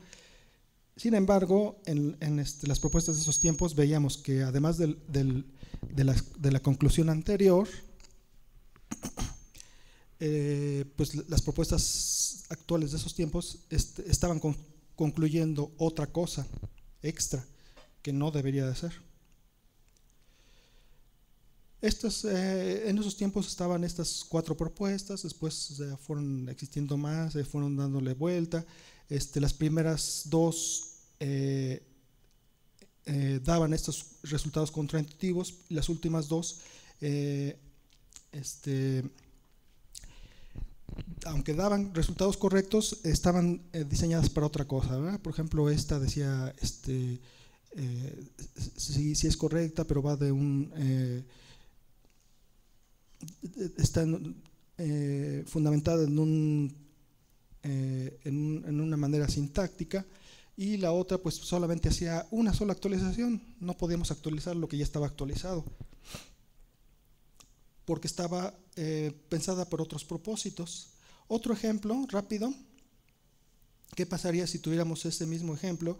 Sin embargo, en, este, las propuestas de esos tiempos veíamos que además de, la, conclusión anterior, eh, pues las propuestas actuales de esos tiempos estaban concluyendo otra cosa extra que no debería de ser. Estos, eh, en esos tiempos estaban estas cuatro propuestas, después fueron existiendo más, se fueron dándole vuelta. Este, las primeras dos eh, eh, daban estos resultados contraintuitivos, las últimas dos, este, aunque daban resultados correctos, estaban diseñadas para otra cosa. Por ejemplo, esta decía, este, si, si, es correcta, pero va de un está eh, fundamentada en, un, eh, en, una manera sintáctica y la otra pues solamente hacía una sola actualización, no podíamos actualizar lo que ya estaba actualizado, porque estaba eh, pensada por otros propósitos. Otro ejemplo rápido, ¿qué pasaría si tuviéramos ese mismo ejemplo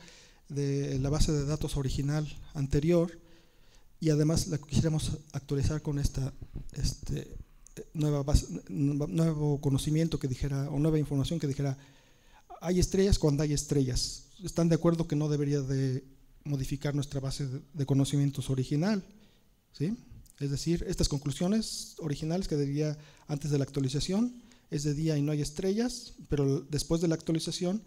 de la base de datos original anterior? Y además la quisiéramos actualizar con esta este, nueva nuevo conocimiento que dijera, o nueva información que dijera, hay estrellas cuando hay estrellas. ¿Están de acuerdo que no debería de modificar nuestra base de conocimientos original? ¿Sí? Es decir, estas conclusiones originales que diría antes de la actualización es de día y no hay estrellas, pero después de la actualización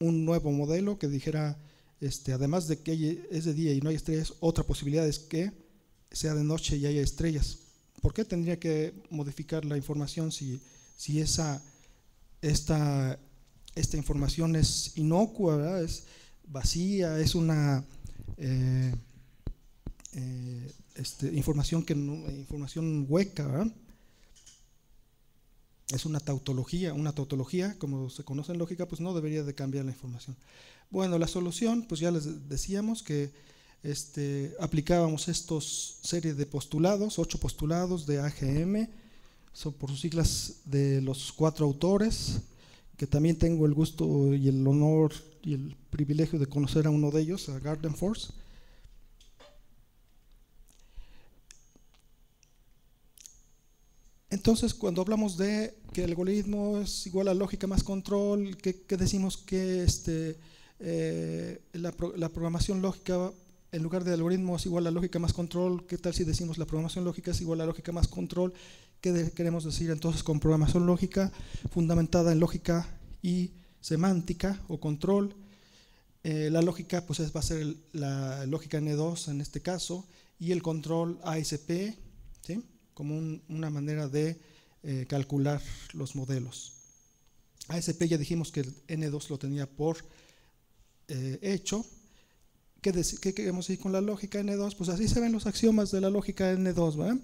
un nuevo modelo que dijera este, además de que es de día y no hay estrellas, otra posibilidad es que sea de noche y haya estrellas. ¿Por qué tendría que modificar la información si, si esa, esta, esta información es inocua, es vacía, es una eh, eh, este, información, que información hueca? Es una tautología. Una tautología, como se conoce en lógica, pues no debería de cambiar la información. Bueno, la solución, pues ya les decíamos que este, aplicábamos estos series de postulados, ocho postulados de AGM, son por sus siglas de los cuatro autores, que también tengo el gusto y el honor y el privilegio de conocer a uno de ellos, a Garden Force. Entonces, cuando hablamos de que el algoritmo es igual a lógica más control, ¿qué, decimos que este, eh, la, programación lógica en lugar de algoritmo es igual a lógica más control, ¿qué tal si decimos la programación lógica es igual a lógica más control? ¿Qué queremos decir entonces con programación lógica fundamentada en lógica y semántica o control? Eh, la lógica pues va a ser la lógica N2 en este caso y el control ASP, como una manera de eh, calcular los modelos. ASP ya dijimos que el N2 lo tenía por eh, hecho. ¿Qué, queremos decir con la lógica N2? Pues así se ven los axiomas de la lógica N2.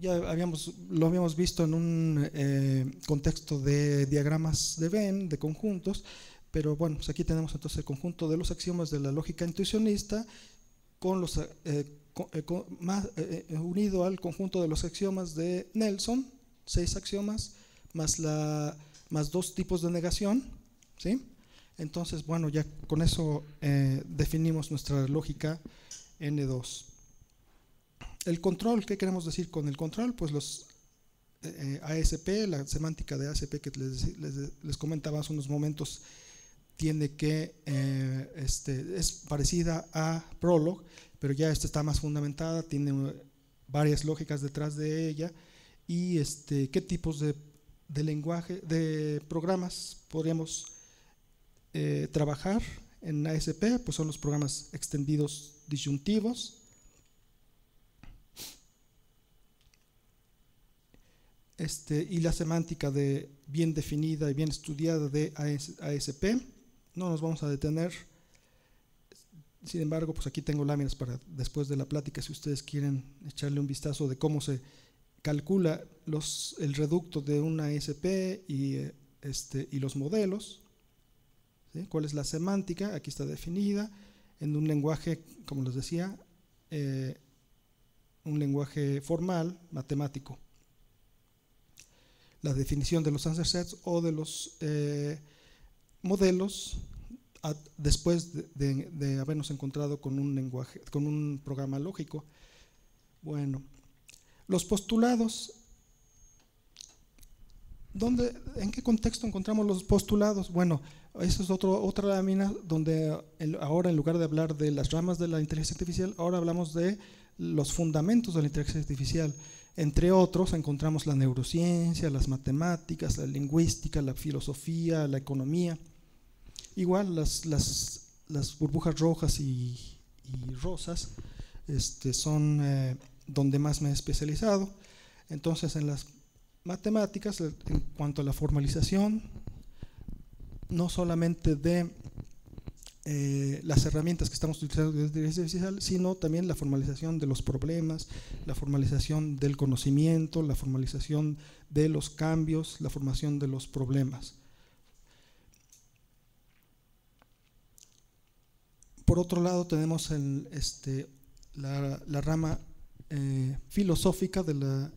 Ya habíamos, lo habíamos visto en un eh, contexto de diagramas de Venn, de conjuntos, pero bueno, pues aquí tenemos entonces el conjunto de los axiomas de la lógica intuicionista con los, eh, más, unido al conjunto de los axiomas de Nelson, seis axiomas, más, la, más dos tipos de negación, ¿sí? Entonces, bueno, ya con eso eh, definimos nuestra lógica N2. El control, ¿qué queremos decir con el control? Pues los eh, ASP, la semántica de ASP que les, comentaba hace unos momentos, tiene que, eh, este, es parecida a Prolog, pero ya esta está más fundamentada, tiene varias lógicas detrás de ella, y este, qué tipos de, de lenguaje, de programas podríamos eh, trabajar en ASP, pues son los programas extendidos disyuntivos. Este, y la semántica de bien definida y bien estudiada de ASP. No nos vamos a detener. Sin embargo, pues aquí tengo láminas para después de la plática, si ustedes quieren echarle un vistazo de cómo se calcula los, el reducto de una ASP y, eh, este, y los modelos. ¿Cuál es la semántica? Aquí está definida en un lenguaje, como les decía, eh, un lenguaje formal, matemático. La definición de los answer sets o de los eh, modelos después de, habernos encontrado con un lenguaje, con un programa lógico. Bueno, los postulados. ¿Dónde, ¿En qué contexto encontramos los postulados? Bueno, esa es otro, otra lámina donde ahora en lugar de hablar de las ramas de la inteligencia artificial, ahora hablamos de los fundamentos de la inteligencia artificial. Entre otros encontramos la neurociencia, las matemáticas, la lingüística, la filosofía, la economía. Igual las, las, burbujas rojas y, rosas este, son eh, donde más me he especializado. Entonces en las matemáticas, en cuanto a la formalización, no solamente de eh, las herramientas que estamos utilizando de inteligencia artificial, sino también la formalización de los problemas, la formalización del conocimiento, la formalización de los cambios, la formación de los problemas. Por otro lado, tenemos este, la, rama eh, filosófica de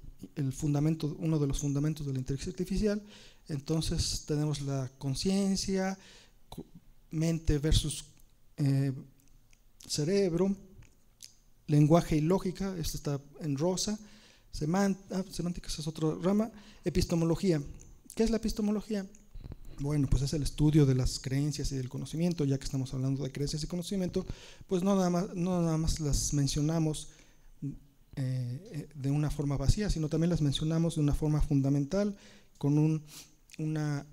fundamento, uno de los fundamentos de la inteligencia artificial. Entonces tenemos la conciencia, mente versus eh, cerebro, lenguaje y lógica, esto está en rosa, ah, semántica, es otra rama, epistemología. ¿Qué es la epistemología? Bueno, pues es el estudio de las creencias y del conocimiento, ya que estamos hablando de creencias y conocimiento, pues no nada más, no nada más las mencionamos eh, eh, de una forma vacía, sino también las mencionamos de una forma fundamental, con un, una,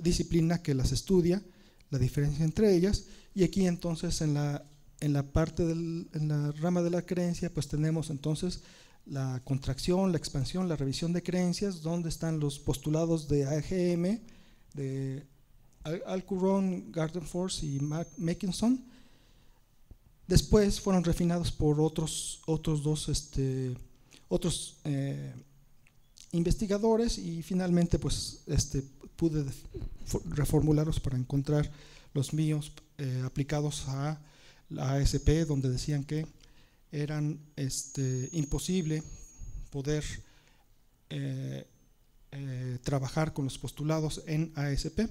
disciplina que las estudia, la diferencia entre ellas, y aquí entonces en la, en la parte del, en la rama de la creencia, pues tenemos entonces la contracción, la expansión, la revisión de creencias, donde están los postulados de AGM, de Alcuron, Gardenforce y Mackinson. Después fueron refinados por otros, otros dos este, otros, eh, investigadores y finalmente pues, este, pude reformularlos para encontrar los míos eh, aplicados a la ASP, donde decían que eran este, imposible poder eh, trabajar con los postulados en ASP.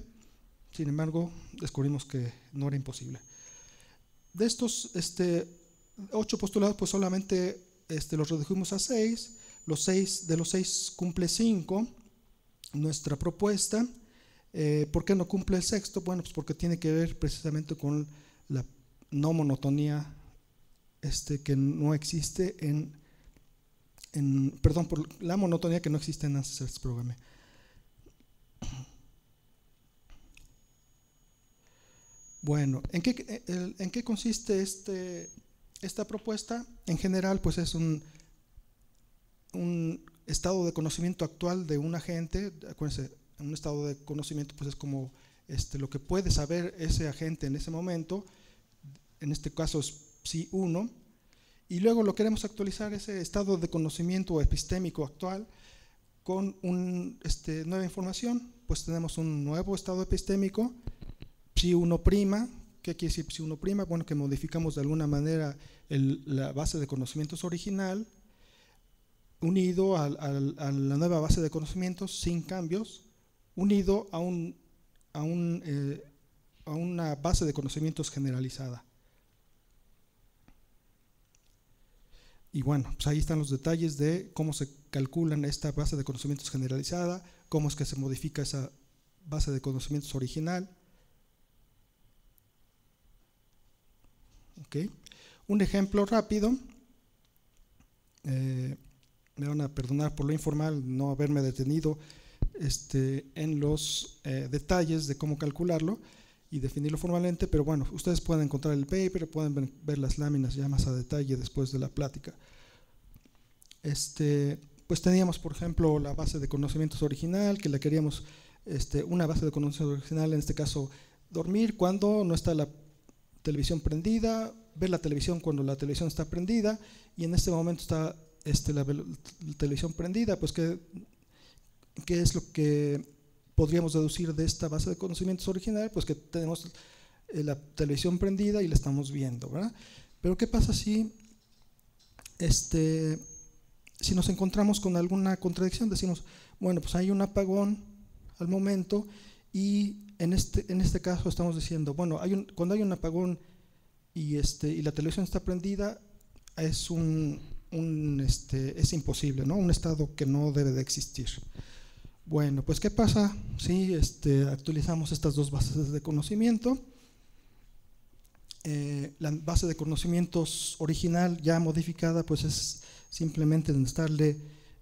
Sin embargo, descubrimos que no era imposible. De estos este, ocho postulados, pues solamente este, los redujimos a seis. Los seis de los seis cumple cinco. Nuestra propuesta, eh, ¿por qué no cumple el sexto? Bueno, pues porque tiene que ver precisamente con la no monotonía este, que no existe en, perdón, por la monotonía que no existe en Ancestors Program. Bueno, ¿en qué, ¿en qué consiste este, esta propuesta? En general, pues es un, estado de conocimiento actual de un agente. Acuérdense, un estado de conocimiento pues es como este, lo que puede saber ese agente en ese momento. En este caso es si uno, y luego lo queremos actualizar ese estado de conocimiento epistémico actual con un, este, nueva información, pues tenemos un nuevo estado epistémico, psi 1 prima, ¿qué quiere decir psi 1 prima? Bueno, que modificamos de alguna manera la base de conocimientos original, unido a, la nueva base de conocimientos sin cambios, unido a, eh, a una base de conocimientos generalizada. Y bueno, pues ahí están los detalles de cómo se calculan esta base de conocimientos generalizada, cómo es que se modifica esa base de conocimientos original. Okay. Un ejemplo rápido, eh, me van a perdonar por lo informal, no haberme detenido este, en los eh, detalles de cómo calcularlo y definirlo formalmente, pero bueno, ustedes pueden encontrar el paper, pueden ver las láminas ya más a detalle después de la plática. Este, pues teníamos, por ejemplo, la base de conocimientos original, que la queríamos, este, una base de conocimientos original, en este caso, dormir cuando no está la televisión prendida, ver la televisión cuando la televisión está prendida, y en este momento está este, la, televisión prendida, pues ¿qué, qué es lo que podríamos deducir de esta base de conocimientos original, pues que tenemos eh, la televisión prendida y la estamos viendo, ¿verdad? Pero ¿qué pasa si, este, si nos encontramos con alguna contradicción? Decimos, bueno, pues hay un apagón al momento y en este, en este caso estamos diciendo, bueno, cuando hay un apagón y, este, y la televisión está prendida, es, un, un, este, es imposible, ¿no? un estado que no debe de existir. Bueno, pues ¿qué pasa si este, actualizamos estas dos bases de conocimiento? Eh, la base de conocimientos original ya modificada pues es simplemente estarle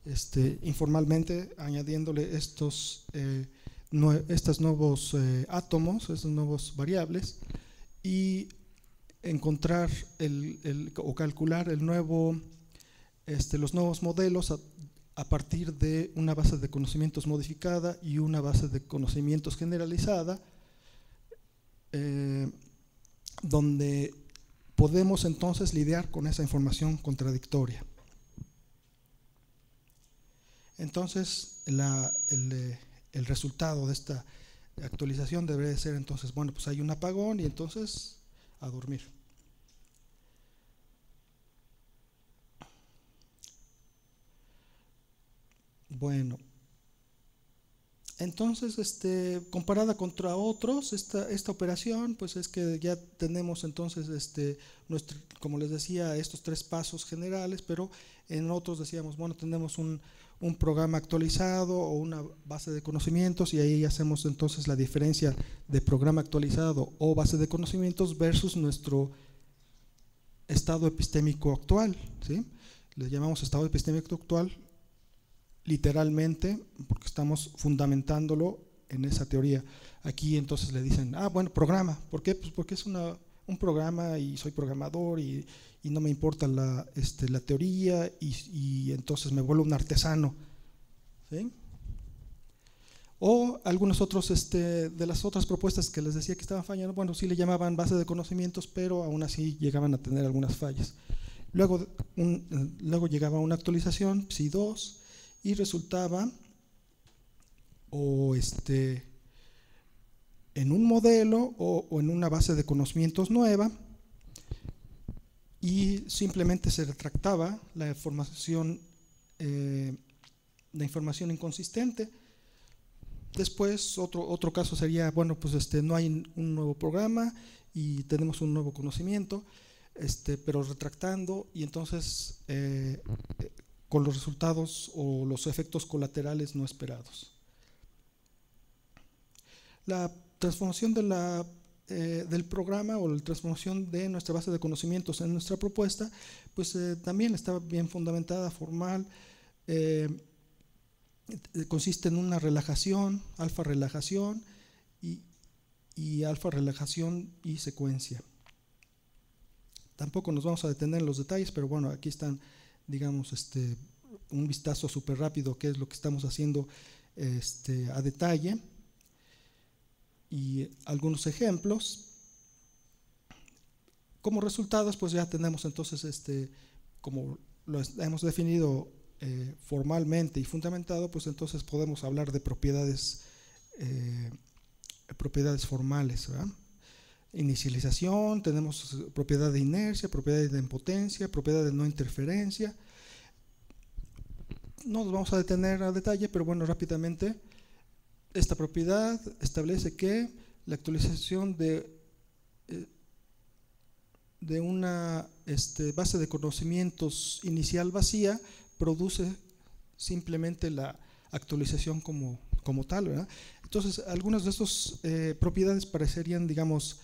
este, informalmente añadiéndole estos, eh, estos nuevos eh, átomos, estos nuevos variables y encontrar el, o calcular el nuevo, este, los nuevos modelos a, partir de una base de conocimientos modificada y una base de conocimientos generalizada, eh, donde podemos entonces lidiar con esa información contradictoria. Entonces, el, el, resultado de esta actualización debería ser entonces, bueno, pues hay un apagón y entonces a dormir. Bueno, entonces, este, comparada contra otros, esta, esta operación, pues es que ya tenemos entonces, este, nuestro, como les decía, estos tres pasos generales, pero en otros decíamos, bueno, tenemos un, un programa actualizado o una base de conocimientos y ahí hacemos entonces la diferencia de programa actualizado o base de conocimientos versus nuestro estado epistémico actual. ¿sí? Le llamamos estado epistémico actual literalmente porque estamos fundamentándolo en esa teoría. Aquí entonces le dicen, ah, bueno, programa. ¿Por qué? Pues porque es una, un programa y soy programador y, y no me importa la, este, la teoría y, y, entonces me vuelvo un artesano. ¿sí? O algunos otros este, de las otras propuestas que les decía que estaban fallando, bueno, sí le llamaban base de conocimientos, pero aún así llegaban a tener algunas fallas. Luego, un, luego llegaba una actualización, PSI 2, y resultaba o este, en un modelo o, en una base de conocimientos nueva, y simplemente se retractaba la información, eh, la información inconsistente. Después, otro, otro caso sería, bueno, pues este, no hay un nuevo programa y tenemos un nuevo conocimiento, este, pero retractando y entonces eh, con los resultados o los efectos colaterales no esperados. La transformación eh, del programa o la transformación de nuestra base de conocimientos en nuestra propuesta, pues eh, también está bien fundamentada, formal, eh, consiste en una relajación, alfa relajación y, y alfa relajación y secuencia. Tampoco nos vamos a detener en los detalles, pero bueno, aquí están, digamos, este, un vistazo súper rápido, qué es lo que estamos haciendo este, a detalle y algunos ejemplos. Como resultados, pues ya tenemos entonces, este, como lo hemos definido eh, formalmente y fundamentado, pues entonces podemos hablar de propiedades, eh, propiedades formales. Inicialización, tenemos propiedad de inercia, propiedad de impotencia, propiedad de no interferencia. No nos vamos a detener a detalle, pero bueno, rápidamente esta propiedad establece que la actualización de, eh, de una este, base de conocimientos inicial vacía produce simplemente la actualización como, como tal. Entonces, algunas de estas eh, propiedades parecerían, digamos,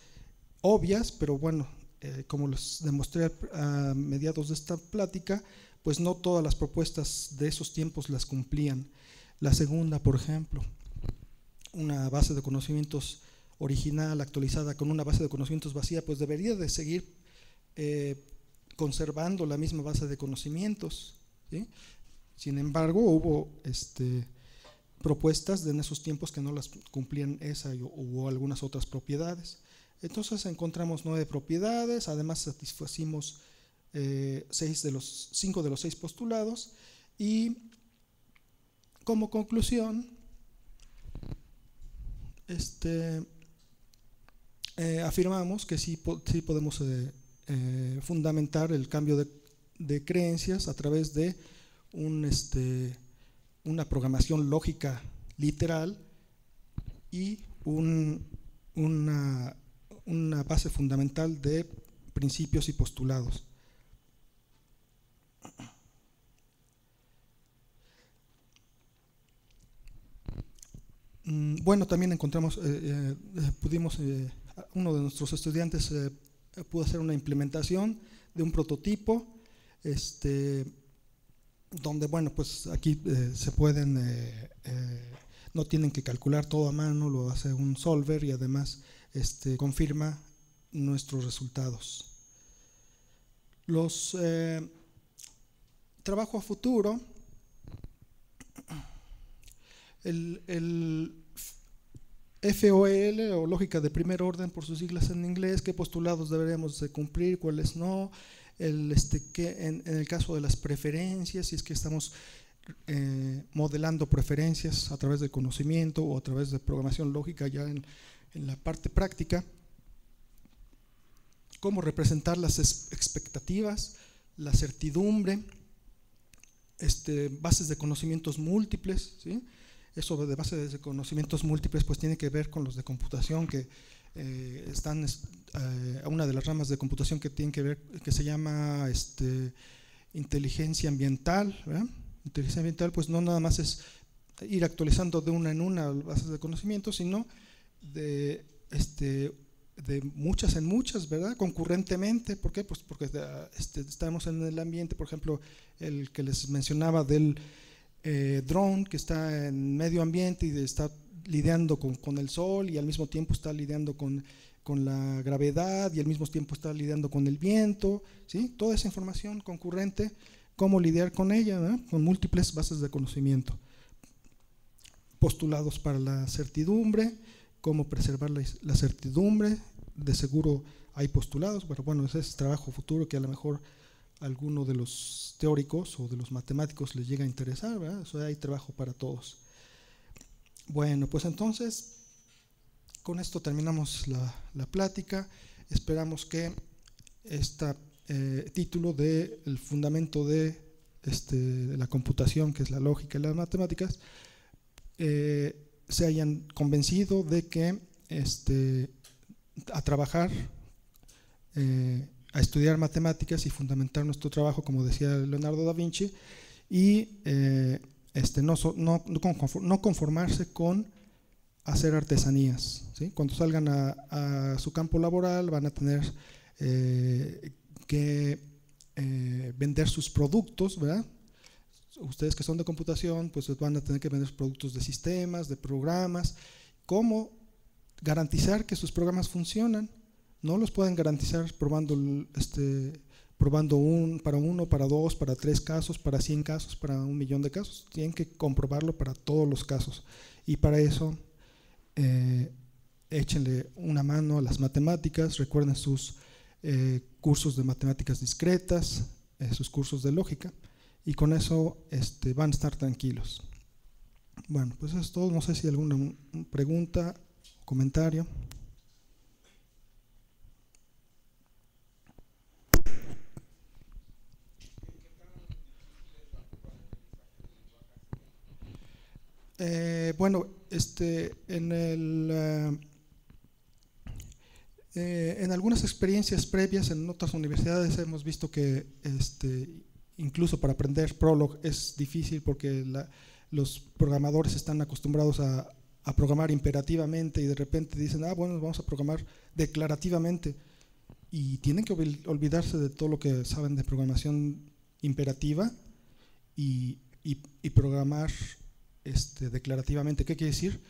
obvias, pero bueno, eh, como les demostré a mediados de esta plática, pues no todas las propuestas de esos tiempos las cumplían. La segunda, por ejemplo, una base de conocimientos original actualizada con una base de conocimientos vacía, pues debería de seguir eh, conservando la misma base de conocimientos. Sin embargo, hubo este, propuestas de en esos tiempos que no las cumplían esa hubo algunas otras propiedades. Entonces encontramos nueve propiedades, además satisfacimos eh, seis de los, cinco de los seis postulados y como conclusión este, eh, afirmamos que sí, sí podemos eh, eh, fundamentar el cambio de, creencias a través de un, este, una programación lógica literal y una, una base fundamental de principios y postulados. Bueno, también encontramos, eh, eh, pudimos, eh, uno de nuestros estudiantes pudo hacer una implementación de un prototipo, este, donde, bueno, pues aquí se pueden, no tienen que calcular todo a mano, lo hace un solver y además este, confirma nuestros resultados. Los trabajo a futuro el, FOL o lógica de primer orden por sus siglas en inglés, qué postulados deberíamos de cumplir, cuáles no, el, este, que en, el caso de las preferencias, si es que estamos eh, modelando preferencias a través de conocimiento o a través de programación lógica ya en, en la parte práctica, cómo representar las expectativas, la certidumbre, este, bases de conocimientos múltiples, ¿sí? Eso de base de conocimientos múltiples pues tiene que ver con los de computación que eh, están eh, una de las ramas de computación que tiene que ver que se llama este, inteligencia ambiental inteligencia ambiental pues no nada más es ir actualizando de una en una bases de conocimiento sino de este de muchas en muchas, ¿verdad? Concurrentemente, ¿por qué? Pues porque este, estamos en el ambiente, por ejemplo, el que les mencionaba del eh, drone que está en medio ambiente y está lidiando con, el sol y al mismo tiempo está lidiando con, la gravedad y al mismo tiempo está lidiando con el viento, ¿sí? toda esa información concurrente, cómo lidiar con ella, con múltiples bases de conocimiento. Postulados para la certidumbre, cómo preservar la, certidumbre, de seguro hay postulados, pero bueno, ese es trabajo futuro que a lo mejor alguno de los teóricos o de los matemáticos les llega a interesar, ¿verdad? Hay trabajo para todos. Bueno, pues entonces, con esto terminamos la, plática. Esperamos que este título de el fundamento de, este, de, la computación, que es la lógica y las matemáticas, eh, se hayan convencido de que este, a trabajar eh, a estudiar matemáticas y fundamentar nuestro trabajo, como decía Leonardo da Vinci, y eh, este, no, no, conformarse con hacer artesanías. Cuando salgan a, su campo laboral van a tener eh, que eh, vender sus productos. Ustedes que son de computación, pues van a tener que vender productos de sistemas, de programas. ¿Cómo garantizar que sus programas funcionan? No los pueden garantizar probando, este, probando un, para uno, para dos, para tres casos, para cien casos, para un millón de casos. Tienen que comprobarlo para todos los casos. Y para eso, eh, échenle una mano a las matemáticas, recuerden sus eh, cursos de matemáticas discretas, eh, sus cursos de lógica, y con eso este, van a estar tranquilos. Bueno, pues eso es todo. No sé si hay alguna pregunta, comentario. Eh, bueno, este, en, el, eh, eh, en algunas experiencias previas en otras universidades hemos visto que este, incluso para aprender Prolog es difícil porque los programadores están acostumbrados a, programar imperativamente y de repente dicen, ah, bueno, vamos a programar declarativamente. Y tienen que olvidarse de todo lo que saben de programación imperativa y, y, y programar este, declarativamente. ¿Qué quiere decir?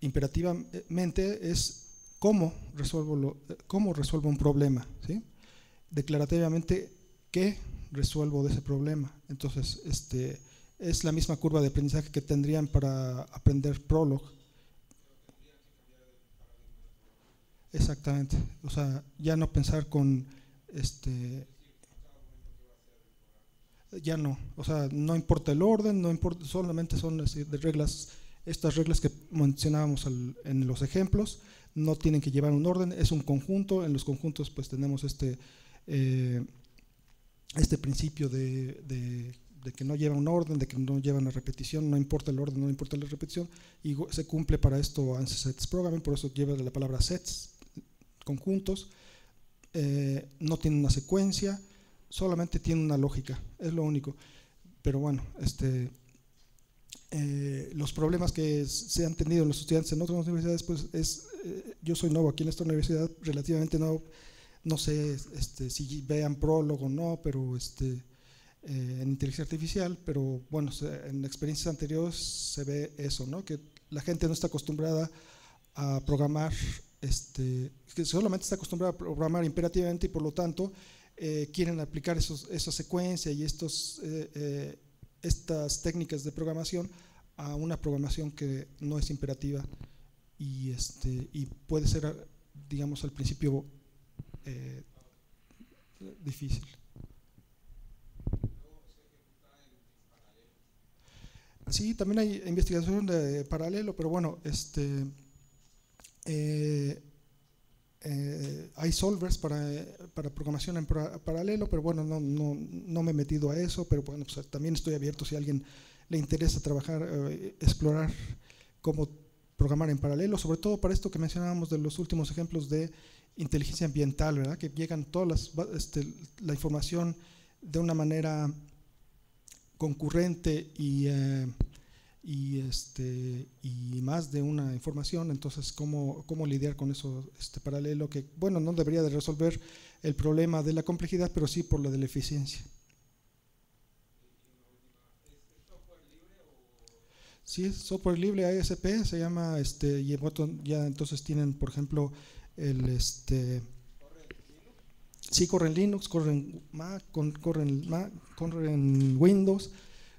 Imperativamente es cómo resuelvo, cómo resuelvo un problema. ¿sí? Declarativamente, ¿qué resuelvo de ese problema? Entonces, este, es la misma curva de aprendizaje que tendrían para aprender Prolog. Exactamente. O sea, ya no pensar con este ya no, o sea, no importa el orden, no importa, solamente son de reglas, estas reglas que mencionábamos en los ejemplos, no tienen que llevar un orden, es un conjunto, en los conjuntos pues tenemos este, eh, este principio de, de que no lleva un orden, de que no lleva una repetición, no importa el orden, no importa la repetición, y se cumple para esto ANSI Sets Programming, por eso lleva la palabra sets, conjuntos, eh, no tiene una secuencia, solamente tiene una lógica, es lo único. Pero bueno, este, eh, los problemas que se han tenido los estudiantes en otras universidades, pues es, eh, yo soy nuevo aquí en esta universidad, relativamente nuevo, no sé este, si vean prólogo o no, pero este, eh, en inteligencia artificial, pero bueno, en experiencias anteriores se ve eso, ¿no? que la gente no está acostumbrada a programar, este, que solamente está acostumbrada a programar imperativamente y por lo tanto eh, quieren aplicar esos, esa secuencia y estos, eh, estas técnicas de programación a una programación que no es imperativa y, este, y puede ser, digamos, al principio difícil. Sí, también hay investigación de paralelo, pero bueno, este, eh, eh, hay solvers para, para, programación en paralelo, pero bueno, no, no, no, me he metido a eso, pero bueno, pues también estoy abierto si a alguien le interesa trabajar, eh, explorar cómo programar en paralelo, sobre todo para esto que mencionábamos de los últimos ejemplos de inteligencia ambiental, ¿verdad? Que llegan todas las, este, la información de una manera concurrente y, eh, y, este, y más de una información, entonces cómo, cómo lidiar con eso este paralelo que, bueno, no debería de resolver el problema de la complejidad, pero sí por lo de la eficiencia. Sí, es software libre ASP, se llama, este, y ya entonces tienen, por ejemplo, el este Sí, corre en Linux, corre en Mac, corre en, Mac, corre en Windows.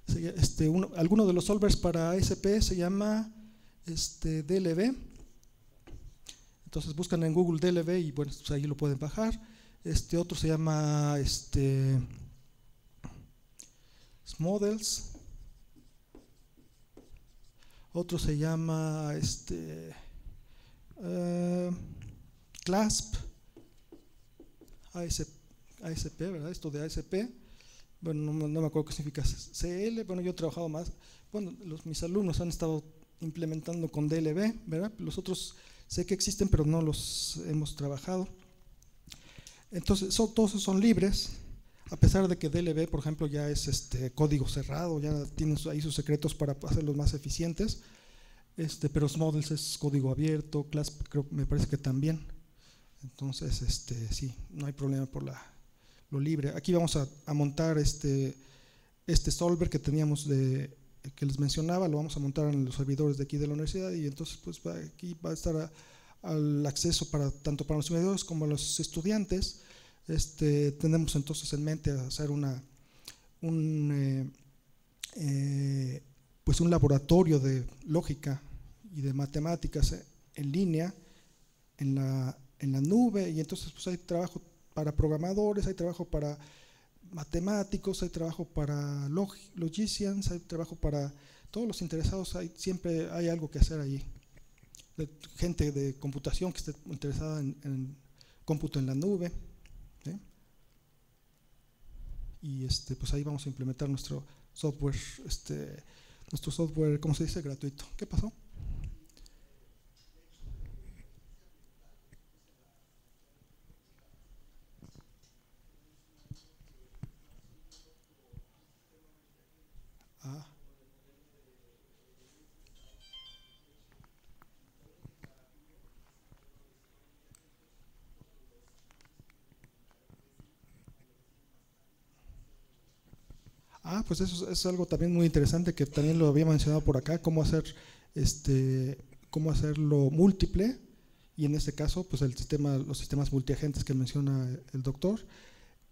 Este, uno, alguno de los solvers para ASP se llama este, DLV. Entonces buscan en Google DLV y bueno, pues ahí lo pueden bajar. Este otro se llama este, Models. Otro se llama este, uh, CLASP. ASP, ¿verdad? Esto de ASP, bueno, no, me acuerdo qué significa CL, bueno, yo he trabajado más, bueno, los, mis alumnos han estado implementando con DLB, ¿verdad? Los otros sé que existen, pero no los hemos trabajado. Entonces, todos son libres, a pesar de que DLB, por ejemplo, ya es este código cerrado, ya tienen ahí sus secretos para hacerlos más eficientes, este, pero Models es código abierto, Clasp creo, me parece que también. Entonces, este, sí, no hay problema por la, lo libre. Aquí vamos a, montar este, este solver que teníamos que les mencionaba, lo vamos a montar en los servidores de aquí de la universidad y entonces pues aquí va a estar al acceso para tanto para los servidores como los estudiantes. Este, tenemos entonces en mente hacer una, un, eh, eh, pues un laboratorio de lógica y de matemáticas en línea en la, en la nube y entonces pues hay trabajo para programadores, hay trabajo para matemáticos, hay trabajo para logicians, hay trabajo para todos los interesados, hay, siempre hay algo que hacer ahí. gente de computación que esté interesada en, cómputo en la nube. Y este, pues ahí vamos a implementar nuestro software, este, nuestro software, ¿cómo se dice? Gratuito. ¿Qué pasó? Ah, pues eso es algo también muy interesante que también lo había mencionado por acá, cómo hacer este, cómo hacerlo múltiple y en este caso, pues el sistema, los sistemas multiagentes que menciona el doctor.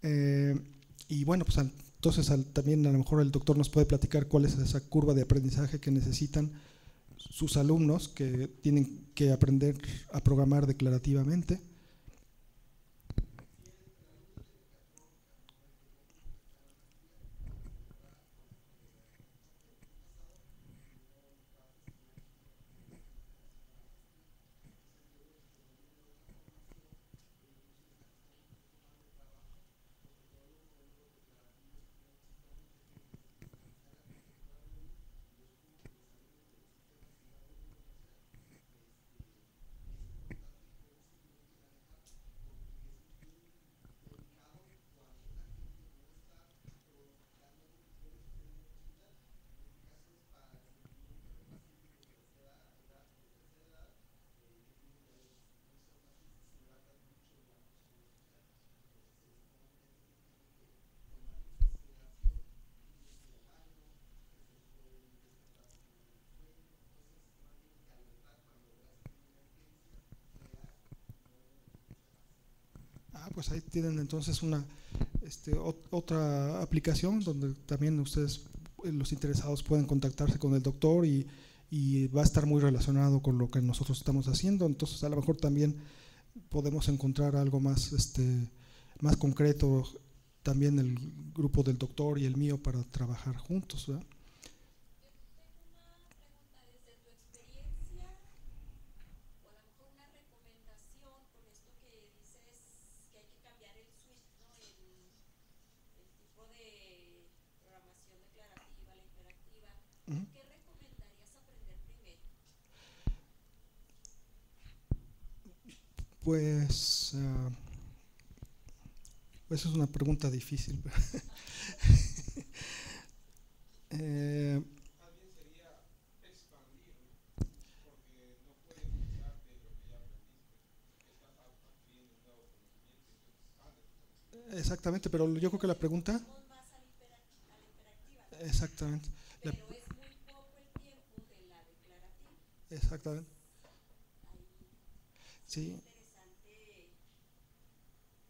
Eh, y bueno, pues entonces también a lo mejor el doctor nos puede platicar cuál es esa curva de aprendizaje que necesitan sus alumnos que tienen que aprender a programar declarativamente pues ahí tienen entonces una este, otra aplicación donde también ustedes, eh, los interesados, pueden contactarse con el doctor y, y, va a estar muy relacionado con lo que nosotros estamos haciendo. Entonces, a lo mejor también podemos encontrar algo más, este, más concreto, también el grupo del doctor y el mío para trabajar juntos. ¿verdad? Pues, uh, esa es una pregunta difícil. eh, Exactamente, pero yo creo que la pregunta... Exactamente. Pero es muy poco el tiempo de la declarativa. Exactamente. Sí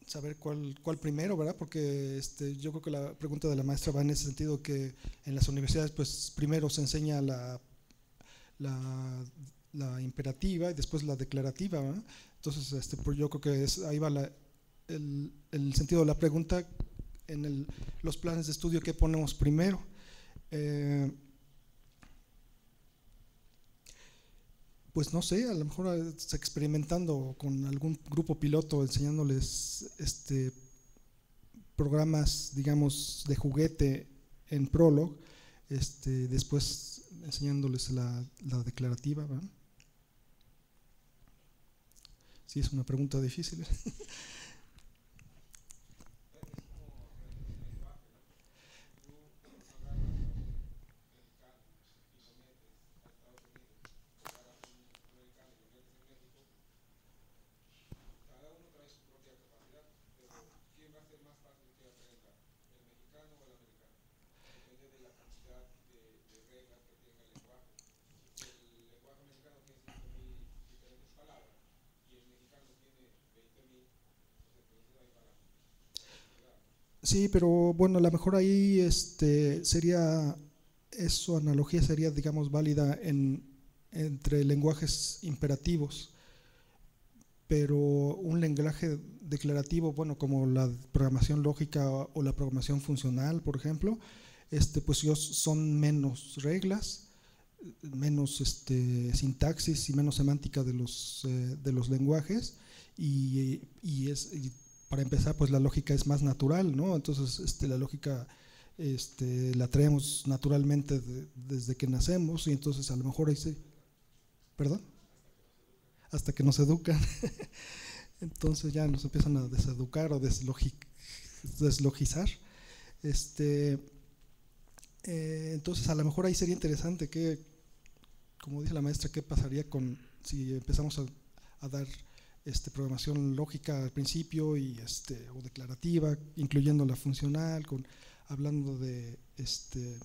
saber cuál, cuál primero, ¿verdad? Porque este, yo creo que la pregunta de la maestra va en ese sentido que en las universidades pues primero se enseña la, la, imperativa y después la declarativa. Entonces este, pues yo creo que es, ahí va el, el, sentido de la pregunta en el, los planes de estudio que ponemos primero. Eh, pues no sé, a lo mejor eh, experimentando con algún grupo piloto, enseñándoles este, programas, digamos, de juguete en Prolog, este, después enseñándoles la, declarativa. Sí, es una pregunta difícil. Sí, pero bueno, a lo mejor ahí este, sería, eso analogía sería, digamos, válida en, entre lenguajes imperativos, pero un lenguaje declarativo, bueno, como la programación lógica o la programación funcional, por ejemplo, este, pues son menos reglas, menos este, sintaxis y menos semántica de los, eh, de los lenguajes y, y es, para empezar, pues la lógica es más natural, ¿no? Entonces, este, la lógica este, la traemos naturalmente desde que nacemos y entonces a lo mejor ahí sí, ¿perdón? Hasta que nos educan. entonces ya nos empiezan a deseducar o deslogizar. Este, eh, entonces a lo mejor ahí sería interesante que, como dice la maestra, qué pasaría con si empezamos a dar este, programación lógica al principio y este, o declarativa, incluyendo la funcional, con, hablando de, este,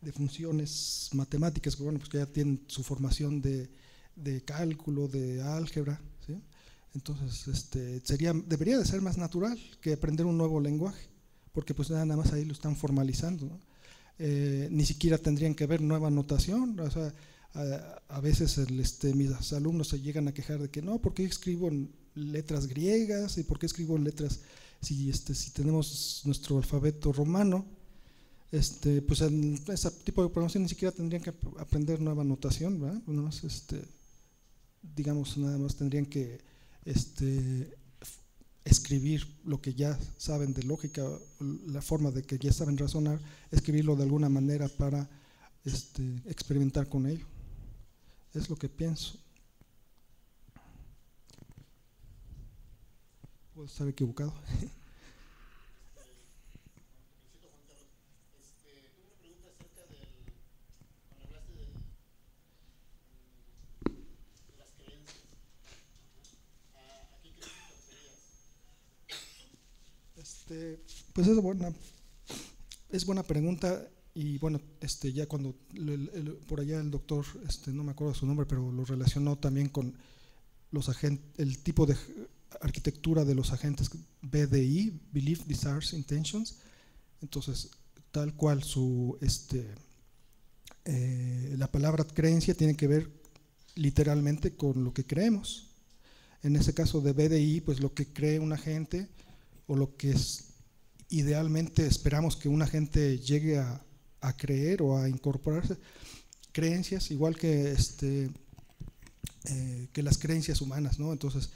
de funciones matemáticas que, bueno, pues que ya tienen su formación de, de cálculo, de álgebra. ¿sí? Entonces, este, sería, debería de ser más natural que aprender un nuevo lenguaje, porque pues nada más ahí lo están formalizando. Eh, ni siquiera tendrían que ver nueva notación, a, veces este, mis alumnos se llegan a quejar de que no, ¿por qué escribo en letras griegas? ¿Y por qué escribo en letras si, este, si tenemos nuestro alfabeto romano? Este, pues en ese tipo de programación ni siquiera tendrían que aprender nueva notación, ¿verdad? este, digamos, nada más tendrían que este, escribir lo que ya saben de lógica, la forma de que ya saben razonar, escribirlo de alguna manera para este, experimentar con ello. Es lo que pienso. Puedo estar equivocado. Este, pues es buena, es buena pregunta y bueno, este, ya cuando por allá el doctor, este, no me acuerdo su nombre, pero lo relacionó también con los el tipo de arquitectura de los agentes BDI, Belief, Desires, Intentions. Entonces, tal cual su, este, eh, la palabra creencia tiene que ver literalmente con lo que creemos. En ese caso de BDI, pues lo que cree un agente o lo que es, idealmente esperamos que un agente llegue a, a creer o a incorporarse creencias, igual que, este, eh, que las creencias humanas. ¿no? Entonces,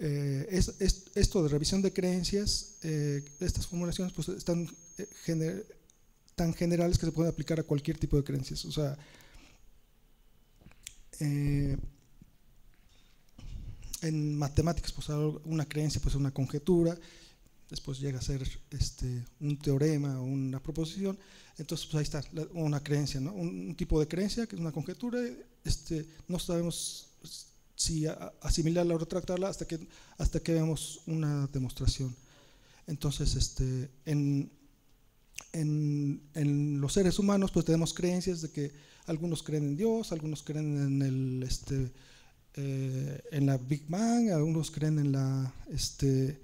eh, es, esto de revisión de creencias, eh, estas formulaciones pues, están tan generales que se pueden aplicar a cualquier tipo de creencias. O sea, en matemáticas, pues una creencia, pues una conjetura, después llega a ser este, un teorema o una proposición, entonces pues ahí está una creencia, ¿no? un, tipo de creencia que es una conjetura, este, no sabemos si asimilarla o retractarla hasta que, hasta que veamos una demostración. Entonces, este, en, en, en, los seres humanos pues tenemos creencias de que algunos creen en Dios, algunos creen en el... Este, eh, en la Big Bang, algunos creen en la, este,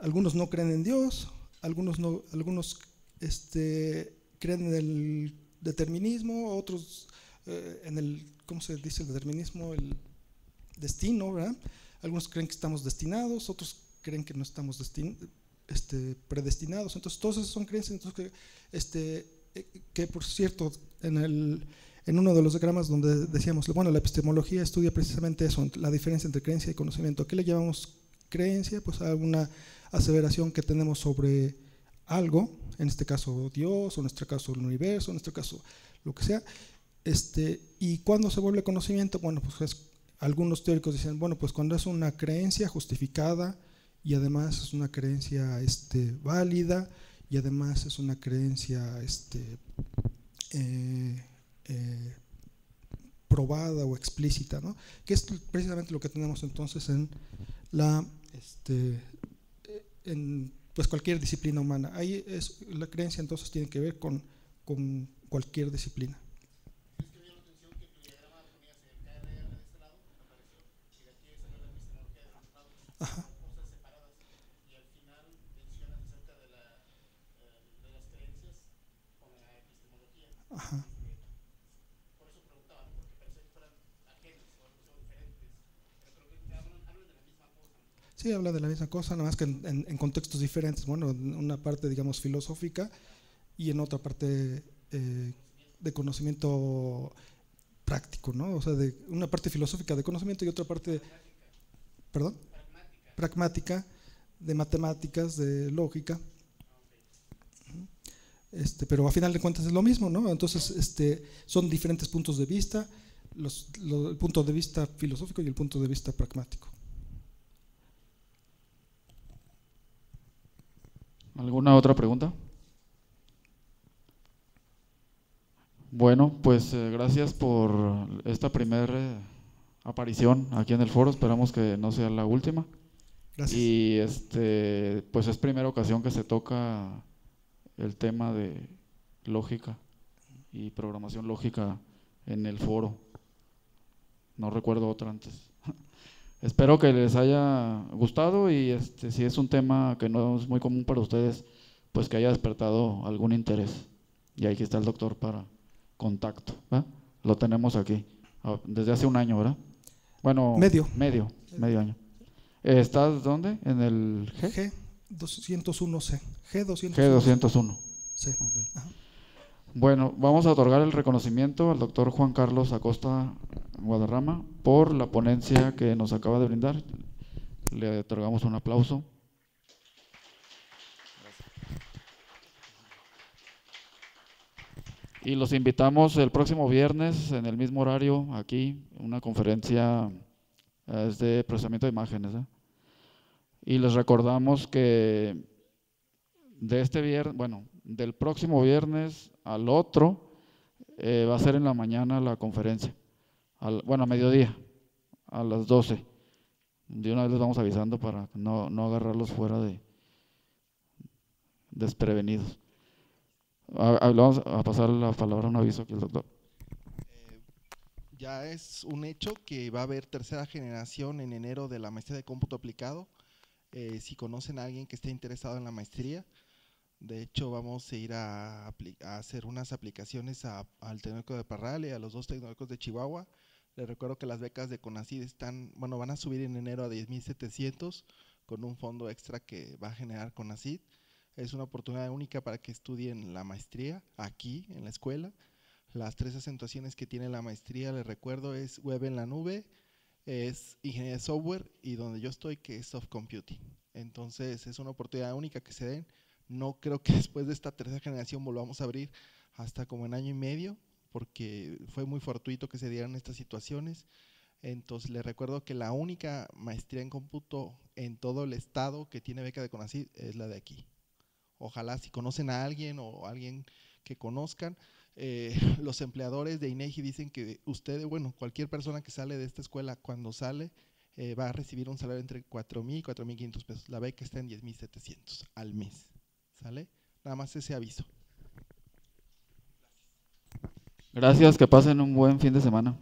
algunos no creen en Dios, algunos, no, algunos este, creen en el determinismo, otros eh, en el, ¿cómo se dice el determinismo? El destino, ¿verdad? Algunos creen que estamos destinados, otros creen que no estamos este, predestinados. Entonces, todas esas son creencias entonces, que, este, eh, que, por cierto, en, el, en uno de los diagramas donde decíamos, bueno, la epistemología estudia precisamente eso, la diferencia entre creencia y conocimiento. ¿A qué le llamamos creencia? Pues a una aseveración que tenemos sobre algo, en este caso Dios, o en este caso el universo, en este caso lo que sea, este, y cuando se vuelve conocimiento, bueno, pues algunos teóricos dicen, bueno, pues cuando es una creencia justificada y además es una creencia este, válida y además es una creencia este, eh, eh, probada o explícita, ¿no? que es precisamente lo que tenemos entonces en la este, en pues cualquier disciplina humana. Ahí es, la creencia entonces tiene que ver con, con cualquier disciplina. Ajá. Y al final mencionas acerca de, la, de las creencias con la epistemología. Ajá. Sí, habla de la misma cosa, nada más que en, contextos diferentes. Bueno, en una parte, digamos, filosófica y en otra parte eh, de conocimiento práctico, ¿no? O sea, de una parte filosófica de conocimiento y otra parte, perdón, pragmática, de matemáticas, de lógica. Este, pero a final de cuentas es lo mismo, ¿no? Entonces, este, son diferentes puntos de vista, los, el punto de vista filosófico y el punto de vista pragmático. ¿Alguna otra pregunta? Bueno, pues eh, gracias por esta primera eh, aparición aquí en el foro. Esperamos que no sea la última. Gracias. Y este, pues es primera ocasión que se toca el tema de lógica y programación lógica en el foro. No recuerdo otra antes. Espero que les haya gustado y este, si es un tema que no es muy común para ustedes, pues que haya despertado algún interés. Y aquí está el doctor para contacto. Lo tenemos aquí, desde hace un año, ¿verdad? Bueno, medio. Medio, medio año. ¿Estás dónde? ¿En el G? G201C. G201. G201. Sí. Bueno, vamos a otorgar el reconocimiento al doctor Juan Carlos Acosta Guadarrama por la ponencia que nos acaba de brindar. Le otorgamos un aplauso. Y los invitamos el próximo viernes en el mismo horario aquí, una conferencia eh, de procesamiento de imágenes. ¿eh? Y les recordamos que de este viernes, bueno, del próximo viernes al otro, eh, va a ser en la mañana la conferencia, bueno, a mediodía, a las 12. De una vez les vamos avisando para no, no agarrarlos fuera de desprevenidos. vamos a pasar la palabra un aviso aquí al doctor. Eh, ya es un hecho que va a haber tercera generación en enero de la maestría de cómputo aplicado eh, si conocen a alguien que esté interesado en la maestría. De hecho, vamos a ir a, hacer unas aplicaciones al Tecnológico de Parral y a los dos tecnológicos de Chihuahua. Les recuerdo que las becas de CONACID están, bueno, van a subir en enero a 10.700 con un fondo extra que va a generar CONACID. Es una oportunidad única para que estudien la maestría aquí en la escuela. Las tres acentuaciones que tiene la maestría, les recuerdo, es web en la nube, es ingeniería de software y donde yo estoy que es soft computing. Entonces es una oportunidad única que se den. No creo que después de esta tercera generación volvamos a abrir hasta como en año y medio, porque fue muy fortuito que se dieran estas situaciones. Entonces les recuerdo que la única maestría en cómputo en todo el estado que tiene beca de CONACYT es la de aquí. Ojalá si conocen a alguien o alguien que conozcan, eh, los empleadores de INEGI dicen que ustedes, bueno, cualquier persona que sale de esta escuela cuando sale eh, va a recibir un salario entre 4.000 y 4.500 pesos. La beca está en 10.700 al mes. ¿Sale? Nada más ese aviso. Gracias, que pasen un buen fin de semana.